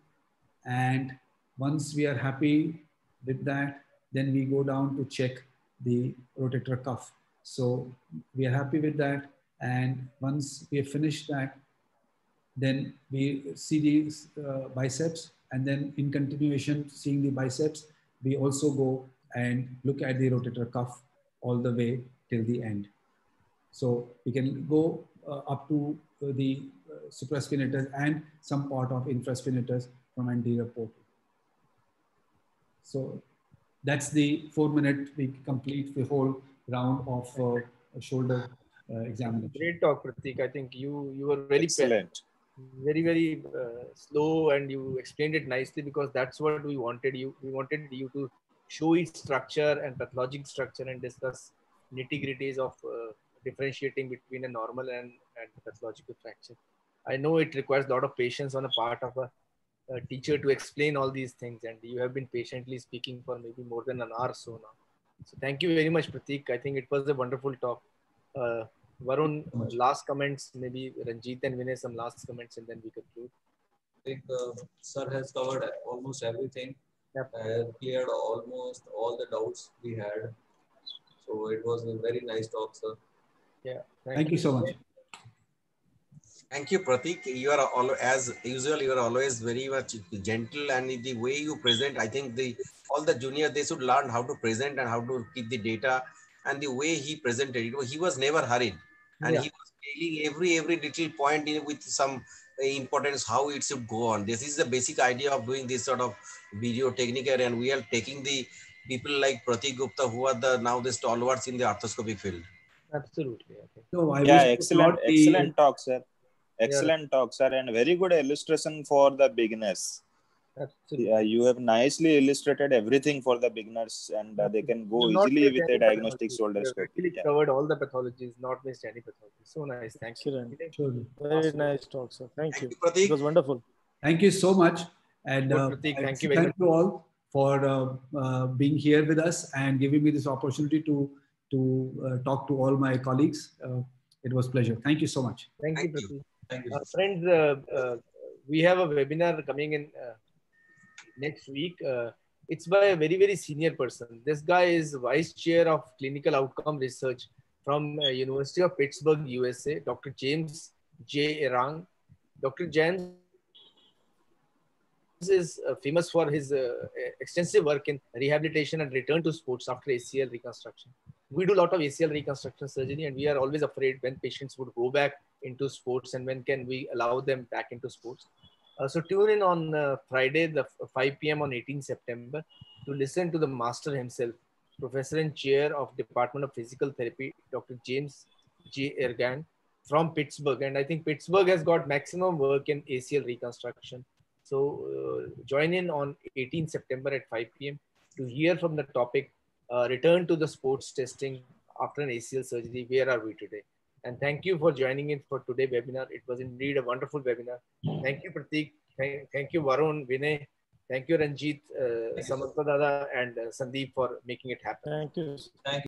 And once we are happy with that, then we go down to check the rotator cuff. So we are happy with that. And once we have finished that, then we see the uh, biceps. And then in continuation, seeing the biceps, we also go and look at the rotator cuff all the way till the end. So we can go uh, up to the uh, supraspinatus and some part of infraspinatus from anterior portal. So that's the four minute, we complete the whole round of uh, shoulder uh, examination. Great talk, Prateek. I think you you were very Excellent. very very uh, slow and you explained it nicely because that's what we wanted you we wanted you to show its structure and pathologic structure and discuss nitty gritties of uh, differentiating between a normal and, and pathological fracture i know it requires a lot of patience on the part of a, a teacher to explain all these things and you have been patiently speaking for maybe more than an hour or so now so thank you very much prateek i think it was a wonderful talk uh, Varun, last comments, maybe Ranjit and Vinay, some last comments, and then we conclude. I think uh, sir has covered almost everything. Yep. Uh, cleared almost all the doubts we had. So it was a very nice talk, sir. Yeah. Thank you so much. Thank you, Prateek. You are all, as usual. You are always very much gentle, and the way you present, I think the all the junior they should learn how to present and how to keep the data, and the way he presented it. He was never hurried, and Yeah. he was telling every every little point in with some uh, importance how it should go on. This is the basic idea of doing this sort of video technical, and we are taking the people like Prateek Gupta who are the now the stalwarts in the arthroscopy field. Absolutely. I think. So I Yeah, wish to excellent, the- excellent talk, sir. Excellent talk, sir, and very good illustration for the beginners. Absolutely. Yeah, you have nicely illustrated everything for the beginners, and uh, they can go Not easily with any a diagnostic pathology. shoulder You scope. Actually Yeah. covered all the pathologies, not missed any pathology. So nice. Thank you. Excellent. Surely. Very nice talk, sir. Thank Thank you. you, It was wonderful. Thank you so much. And uh, Prateek. I Thank you thank you all for uh, uh, being here with us and giving me this opportunity to to uh, talk to all my colleagues. Uh, it was pleasure. Thank you so much. Thank, Thank you, you. Prateek. Thank you. Uh, friends, uh, uh, we have a webinar coming in uh, next week. Uh, it's by a very, very senior person. This guy is vice chair of clinical outcome research from uh, University of Pittsburgh, USA, Dr. James J. Irrgang. Dr. James is uh, famous for his uh, extensive work in rehabilitation and return to sports after ACL reconstruction. We do a lot of ACL reconstruction surgery, and we are always afraid when patients would go back into sports and when can we allow them back into sports. Uh, so tune in on uh, Friday, the 5 p.m. on 18 September to listen to the master himself, Professor and Chair of Department of Physical Therapy, Dr. James J. Irrgang from Pittsburgh. And I think Pittsburgh has got maximum work in ACL reconstruction. So uh, join in on 18 September at 5 p.m. to hear from the topic, uh, return to the sports testing after an ACL surgery. Where are we today? And thank you for joining in for today's webinar. It was indeed a wonderful webinar. Thank you, Prateek. Thank, thank you, Varun, Vinay. Thank you, Ranjit, uh, Samantha Dada, and uh, Sandeep for making it happen. Thank you. Thank